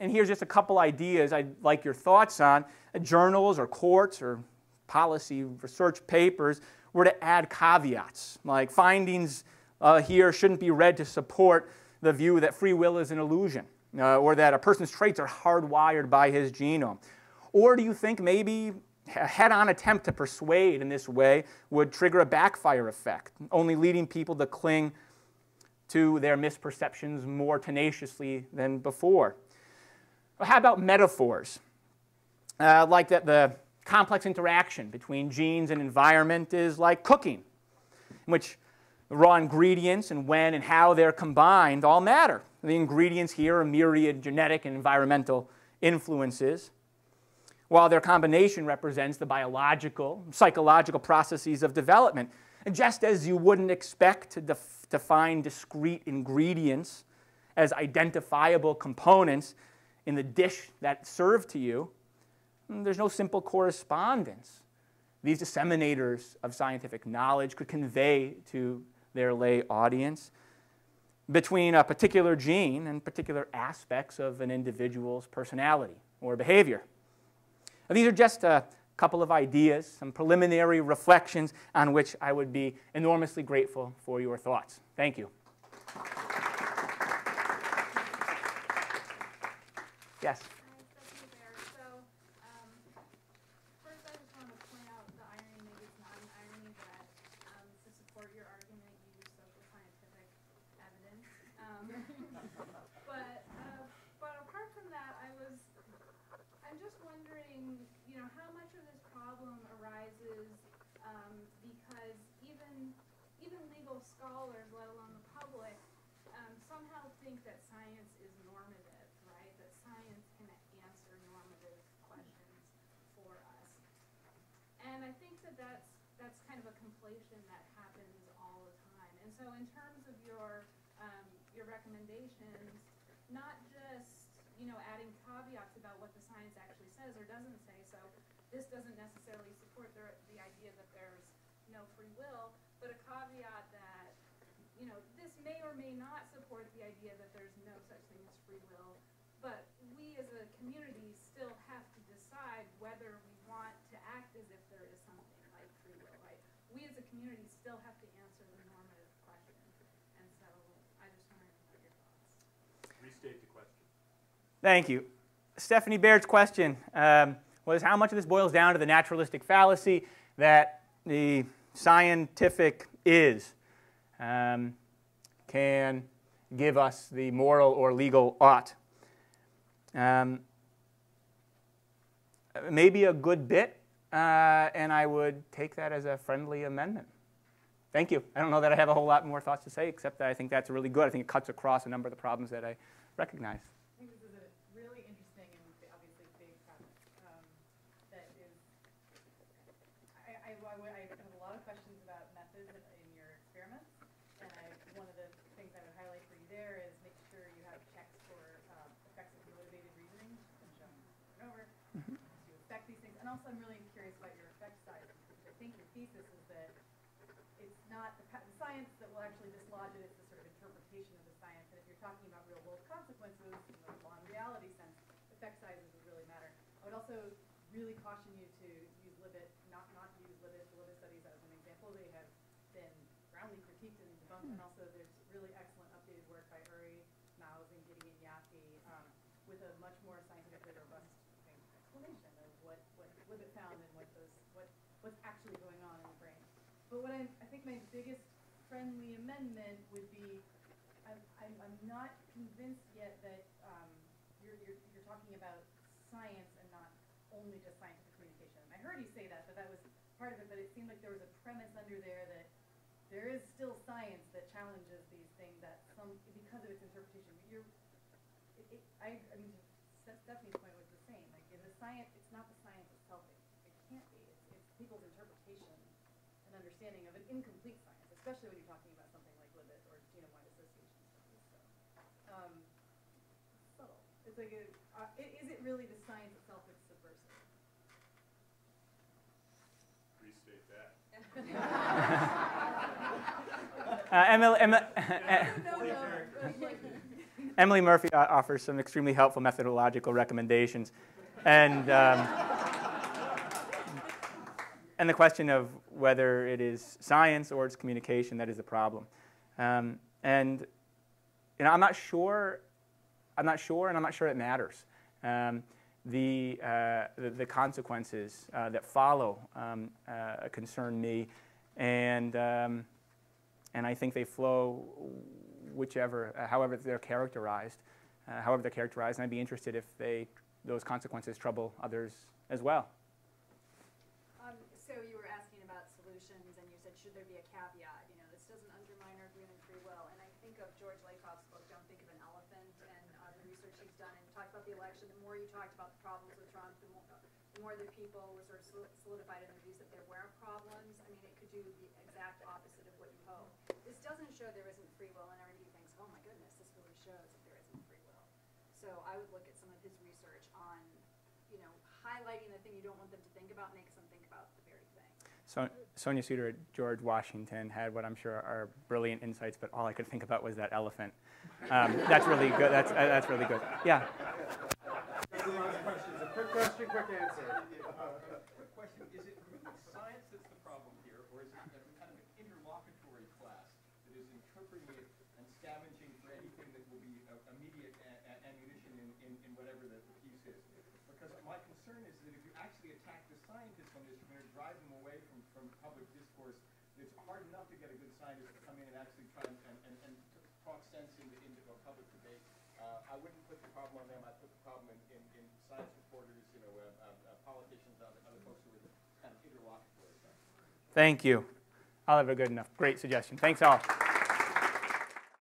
Speaker 15: and here's just a couple ideas I'd like your thoughts on, journals or courts or policy research papers were to add caveats like findings uh, here shouldn't be read to support the view that free will is an illusion uh, or that a person's traits are hardwired by his genome? Or do you think maybe a head on attempt to persuade in this way would trigger a backfire effect, only leading people to cling to their misperceptions more tenaciously than before? How about metaphors? Uh, like that the complex interaction between genes and environment is like cooking, in which the raw ingredients and when and how they're combined all matter. The ingredients here are myriad genetic and environmental influences, while their combination represents the biological, psychological processes of development. And just as you wouldn't expect to def define discrete ingredients as identifiable components in the dish that's served to you, mm, there's no simple correspondence these disseminators of scientific knowledge could convey to their lay audience between a particular gene and particular aspects of an individual's personality or behavior. Now, these are just a couple of ideas, some preliminary reflections on which I would be enormously grateful for your thoughts. Thank you. Yes.
Speaker 6: So, um, first I just want to point out the irony, maybe it's not an irony, that, um, to support your argument, you use social scientific evidence. Um, but, uh, but apart from that, I was, I'm just wondering, you know, how much of this problem arises, um, because even, even legal scholars, let alone the public, um, somehow think that science is normative, right? That science can answer normative questions for us. And I think that that's, that's kind of a conflation that happens all the time. And so in terms of your, um, your recommendations, not just, you know, adding caveats about what the science actually says or doesn't say, so this doesn't necessarily support the, the idea that there's no free will, but a caveat that, you know, this may or may not support the idea that there's no such thing as free will, but we as a community still have to decide whether we want to act as if there is something like free will, right? We as a community still have to answer the normative question, and so I just wanted to your thoughts.
Speaker 14: Restate the question.
Speaker 15: Thank you. Stephanie Bair's question um, was how much of this boils down to the naturalistic fallacy that the scientific is um, can give us the moral or legal ought. Um, maybe a good bit, uh, and I would take that as a friendly amendment. Thank you. I don't know that I have a whole lot more thoughts to say, except that I think that's really good. I think it cuts across a number of the problems that I recognize.
Speaker 13: I think this is a really interesting and obviously big topic um, that is. I, I, I would- I have a lot of questions about methods in in your experiments, and I, one of the things I would highlight for you there is make sure you have checks for um, effects of motivated reasoning, and shown over and over, to affect these things. And also, I'm really curious about your effect size, because I think your thesis is that it's not the, pa- the science that will actually dislodge it, it's the sort of interpretation of the science. And if you're talking about real world consequences in the law and reality sense, effect sizes would really matter. I would also really caution you to use Libet, not, not to use Libet, the Libet studies as an example. They have been roundly critiqued and debunked, and also there's really excellent updated work by Uri, Maoz, and Gideon Yaffe, um, with a much more scientifically robust explanation of what, what Libet found and what those, what, what's actually going on in the brain. But what I, I think my biggest friendly amendment would be, I'm, I'm, I'm not convinced yet that, um, you're, you're, you're talking about science and not only just scientific communication. I heard you say that, but that was part of it, but it seemed like there was a premise under there that there is still science that challenges these things that some, because of its interpretation, But you're, it, it, I, I mean, Stephanie's point was the same, like, the science, it's not the science itself, it, it can't be, it's, it's people's interpretation and understanding of an incomplete especially when you're talking about something like Libet or genome-wide association studies, so. Um, subtle, it's like, a, uh, i- is it really the science itself that's subversive?
Speaker 10: Restate that.
Speaker 15: Uh, Emily, Emily,
Speaker 13: No, no, like,
Speaker 15: Emily Murphy offers some extremely helpful methodological recommendations. And, um, and the question of whether it is science or it's communication that is the problem. Um, and you know, I'm not sure. I'm not sure, and I'm not sure it matters. Um, the, uh, the, the consequences uh, that follow um, uh, concern me, and um, and I think they flow whichever, uh, however they're characterized, uh, however they're characterized, and I'd be interested if they, those consequences trouble others as well.
Speaker 16: Um, so you were asking about solutions, and you said, should there be a caveat? You know, this doesn't undermine our agreement in free will. And I think of George Lakoff's book, Don't Think of an Elephant, and uh, the research he's done, and he talked about the election. The more you talked about the problems with Trump, the more, the more that people were sort of solidified in their views that there weren't problems. I mean, it could do the exact opposite of what you hope. This doesn't show there isn't free will, and everybody thinks, oh my goodness, this really shows that there isn't free will. So I would look at some of his research on, you know, highlighting the thing you don't want them to think about makes them think about the very thing.
Speaker 15: So, Sonia Suter at George Washington had what I'm sure are brilliant insights, but all I could think about was that elephant. Um, that's really good. That's, uh, that's really good. Yeah.
Speaker 4: Questions, a quick question, quick answer.
Speaker 17: Uh, quick question, is it really science that's the problem here, or is it kind of an interlocutory class that is interpreting it and scavenging for anything that will be a- immediate a- ammunition in, in, in whatever the the piece is? Because my concern is that if you actually attack the scientists on this, you're gonna drive them away from, from public discourse. It's hard enough to get a good scientist to come in and actually try and, and, and- and talk sense into, into a public debate. Uh, I wouldn't put the problem on them, I'd put the problem in, in, in science reporters, you know, uh, uh, uh, politicians, other, other folks who are kind of interlocutory.
Speaker 15: Thank you. I'll have a good enough. Great suggestion. Thanks all.